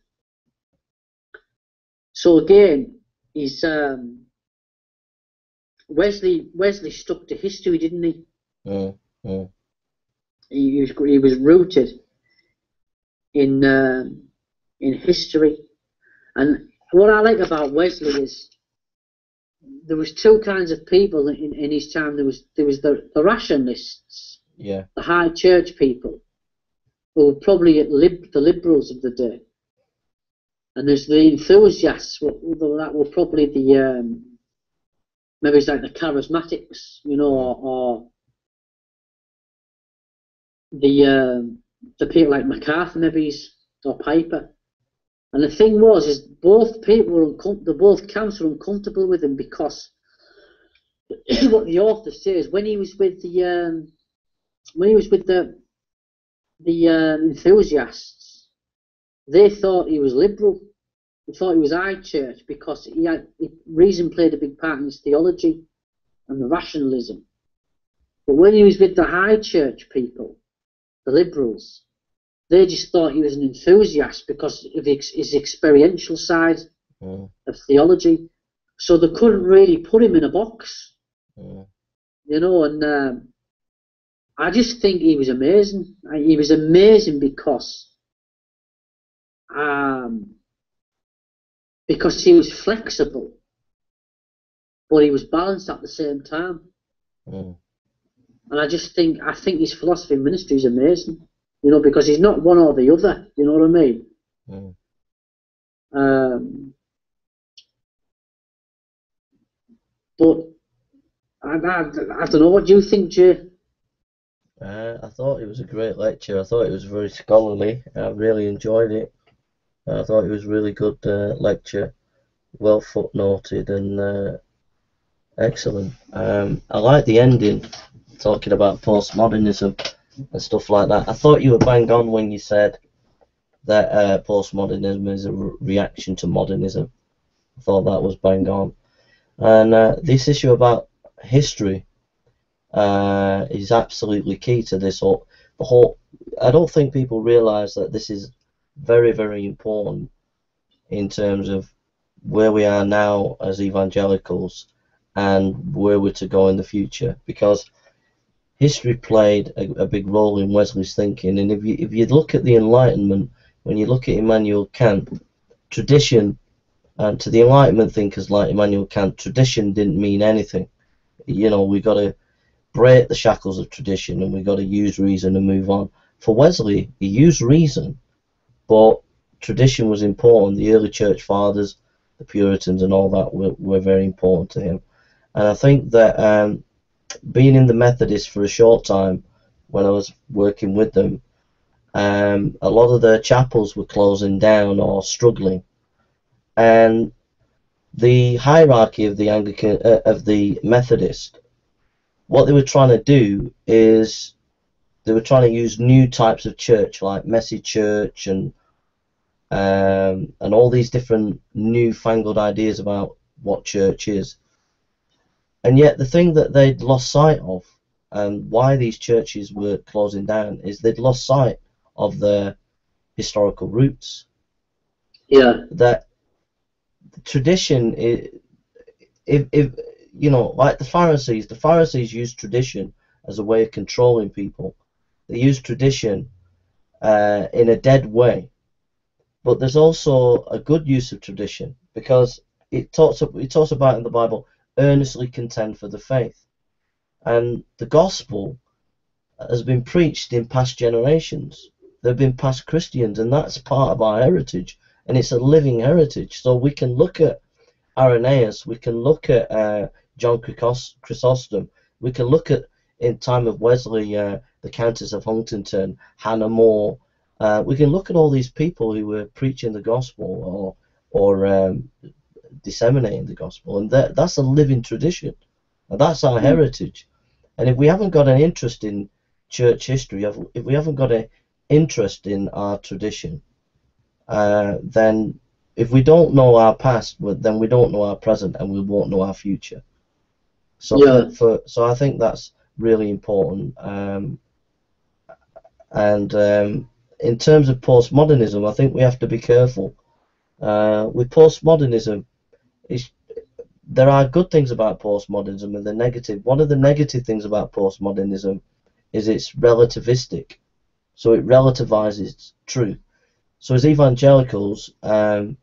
So again, he's um, Wesley Wesley stuck to history, didn't he? Mm, mm. He was, he was rooted in um, in history, and what I like about Wesley is there was two kinds of people in, in his time. There was there was the, the rationalists, yeah, the high church people, who were probably lib, the liberals of the day, and there's the enthusiasts. That were probably the um, maybe it's like the charismatics, you know, or, the um, the people like MacArthur maybe or Piper. And the thing was, is both people were uncom- both camps were uncomfortable with him because what the author says when he was with the um, when he was with the the um, enthusiasts, they thought he was liberal. They thought he was high church because he had he, reason played a big part in his theology and the rationalism. But when he was with the high church people, the liberals. They just thought he was an enthusiast because of his experiential side mm. of theology. So they couldn't really put him in a box. Mm. You know, and um, I just think he was amazing. He was amazing because um, because he was flexible, but he was balanced at the same time. Mm. And I just think I think his philosophy and ministry is amazing. You know, because he's not one or the other. You know what I mean? Mm. Um, but I, I, I don't know. What do you think, Jay? Uh, I thought it was a great lecture. I thought it was very scholarly. I really enjoyed it. I thought it was really good uh, lecture, well footnoted and uh, excellent. Um, I like the ending talking about postmodernism and stuff like that. I thought you were bang on when you said that uh, postmodernism is a re reaction to modernism. I thought that was bang on. And uh, this issue about history uh, is absolutely key to this whole. The whole. I don't think people realise that this is very, very important in terms of where we are now as evangelicals and where we're to go in the future because history played a, a, big role in Wesley's thinking. And if you if you look at the enlightenment when you look at Immanuel Kant tradition and to the enlightenment thinkers like Immanuel Kant tradition didn't mean anything. You know we got to break the shackles of tradition and we got to use reason and move on. For Wesley he used reason but tradition was important the early church fathers the Puritans and all that were, were very important to him. And I think that um, being in the Methodists for a short time, when I was working with them, um, a lot of their chapels were closing down or struggling, and the hierarchy of the Anglican uh, of the Methodist, what they were trying to do is they were trying to use new types of church like messy church and um, and all these different newfangled ideas about what church is. And yet, the thing that they'd lost sight of, and why these churches were closing down, is they'd lost sight of their historical roots. Yeah. That tradition, if, if you know, like the Pharisees, the Pharisees used tradition as a way of controlling people. They use tradition uh, in a dead way but there's also a good use of tradition because it talks it talks about in the Bible earnestly contend for the faith, and the gospel has been preached in past generations. There have been past Christians, and that's part of our heritage, and it's a living heritage. So we can look at Irenaeus, we can look at uh, John Chrysostom, we can look at in time of Wesley, uh, the Countess of Huntingdon, Hannah More, uh, we can look at all these people who were preaching the gospel or or um, disseminating the gospel, and that, that's a living tradition. And that's our mm. heritage. And if we haven't got an interest in church history, if we haven't got an interest in our tradition, uh, then if we don't know our past, then we don't know our present, and we won't know our future. So, yeah. for, so I think that's really important. Um, and um, in terms of postmodernism, I think we have to be careful. Uh, with postmodernism, there are good things about postmodernism and the negative. One of the negative things about postmodernism is it's relativistic, so it relativizes truth. So as evangelicals, um,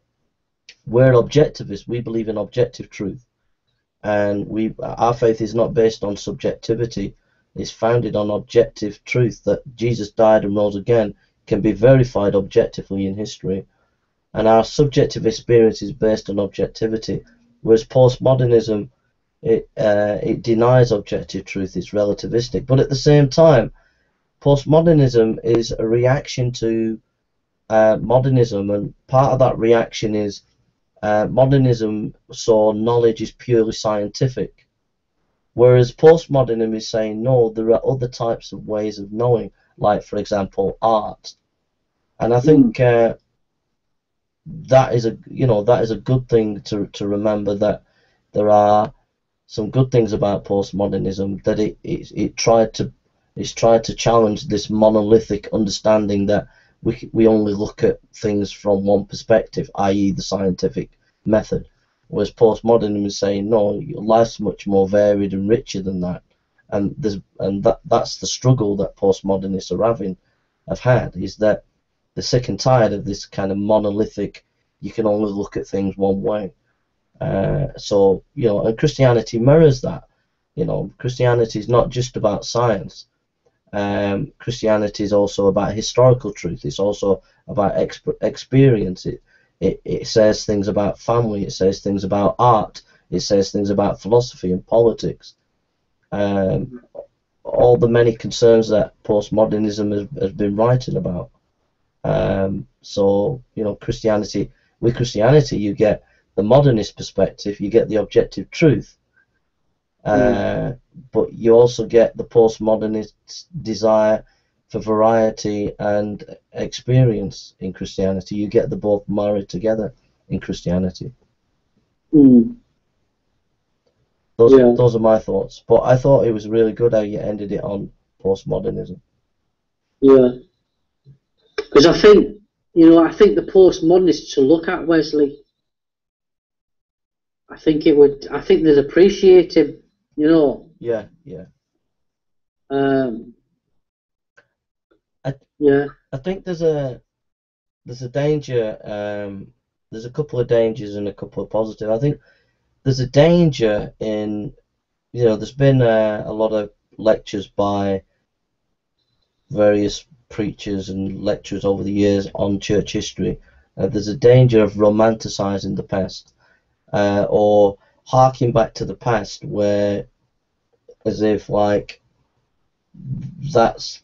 we're objectivists. We believe in objective truth, and we our faith is not based on subjectivity. It's founded on objective truth that Jesus died and rose again can be verified objectively in history, and our subjective experience is based on objectivity, whereas postmodernism it uh, it denies objective truth, it's relativistic. But at the same time, postmodernism is a reaction to uh, modernism, and part of that reaction is uh, modernism saw knowledge is purely scientific, whereas postmodernism is saying no, there are other types of ways of knowing like for example art. And I think hmm. uh, that is a you know that is a good thing to to remember that there are some good things about postmodernism that it it, it tried to it's tried to challenge this monolithic understanding that we we only look at things from one perspective, i.e. the scientific method. Whereas postmodernism is saying no, your life's much more varied and richer than that. And there's and that that's the struggle that postmodernists are having have had is that they're sick and tired of this kind of monolithic you can only look at things one way. Uh, so you know and Christianity mirrors that. You know Christianity is not just about science. Um, Christianity is also about historical truth. It's also about exp- experience. It, it it says things about family it says things about art it says things about philosophy and politics um, all the many concerns that postmodernism has, has been writing about. Um, so, you know, Christianity, with Christianity, you get the modernist perspective, you get the objective truth, uh, mm. but you also get the postmodernist desire for variety and experience in Christianity. You get the both married together in Christianity. Mm. Those, Yeah. those are my thoughts. But I thought it was really good how you ended it on postmodernism. Yeah. Because I think, you know, I think the postmodernists to look at Wesley. I think it would. I think they'd appreciate him. You know. Yeah, yeah. Um. I- yeah. I think there's a there's a danger. Um, there's a couple of dangers and a couple of positive. I think there's a danger in you know there's been uh, a lot of lectures by various preachers and lecturers over the years on church history. Uh, there's a danger of romanticizing the past uh, or harking back to the past where as if like that's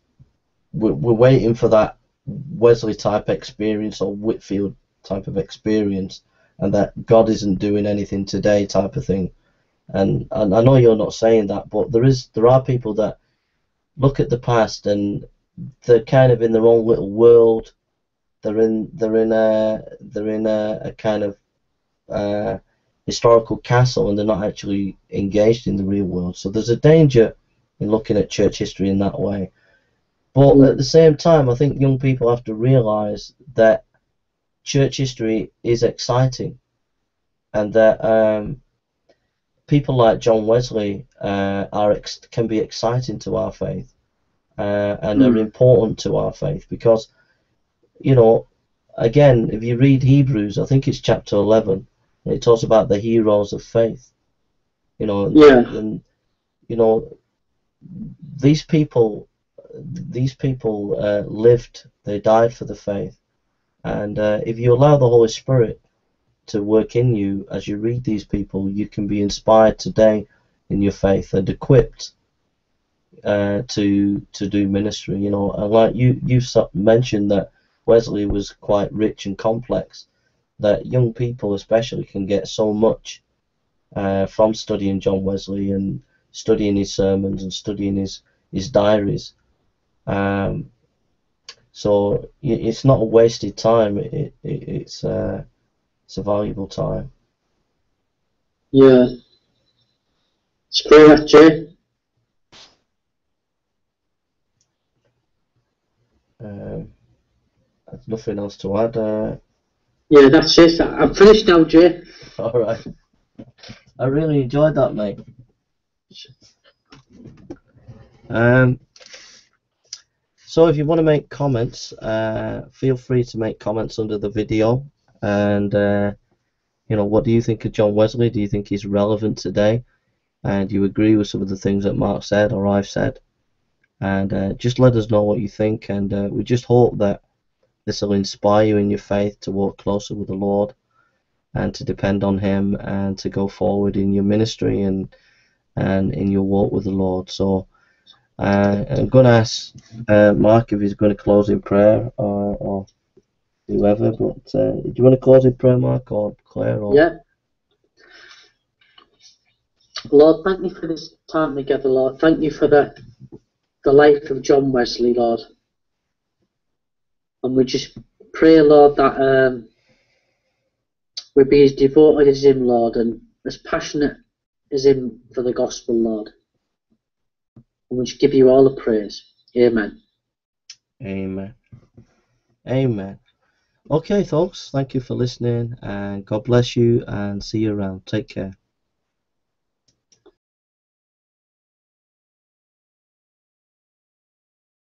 we're, we're waiting for that Wesley type experience or Whitefield type of experience, and that God isn't doing anything today type of thing. And, and I know you're not saying that, but there is there are people that look at the past and they're kind of in their own little world. They're in they're in a they're in a, a kind of uh, historical castle and they're not actually engaged in the real world. So there's a danger in looking at church history in that way. But Mm. at the same time, I think young people have to realise that church history is exciting, and that um, people like John Wesley uh, are ex- can be exciting to our faith, uh, and are Mm. important to our faith because, you know, again, if you read Hebrews, I think it's chapter eleven, it talks about the heroes of faith. You know, Yeah. and you know, these people these people uh, lived, they died for the faith. And uh, if you allow the Holy Spirit to work in you as you read these people, you can be inspired today in your faith and equipped uh, to to do ministry. You know, and like you you mentioned that Wesley was quite rich and complex. That young people especially can get so much uh, from studying John Wesley and studying his sermons and studying his his diaries. Um, so it's not a wasted time. It, it, it's uh, it's a valuable time. Yeah. It's great, Jay. Um, I've nothing else to add. Uh, Yeah, that's it. I'm finished now, Jay. all right. I really enjoyed that, mate. Um, so if you want to make comments, uh, feel free to make comments under the video. And uh, you know, what do you think of John Wesley? Do you think he's relevant today? And do you agree with some of the things that Mark said or I've said? And uh, just let us know what you think. And uh, we just hope that this will inspire you in your faith to walk closer with the Lord and to depend on Him and to go forward in your ministry and and in your walk with the Lord. So I'm going to ask uh, Mark if he's going to close in prayer or, or whoever. But uh, do you want to close in prayer, Mark, or Claire? Or... Yeah. Lord, thank you for this time together, Lord. Thank you for the the life of John Wesley, Lord. And we just pray, Lord, that um, we be as devoted as him, Lord, and as passionate as him for the gospel, Lord. We just give you all the praise. Amen. Amen. Amen. Okay, folks. Thank you for listening, and God bless you, and see you around. Take care.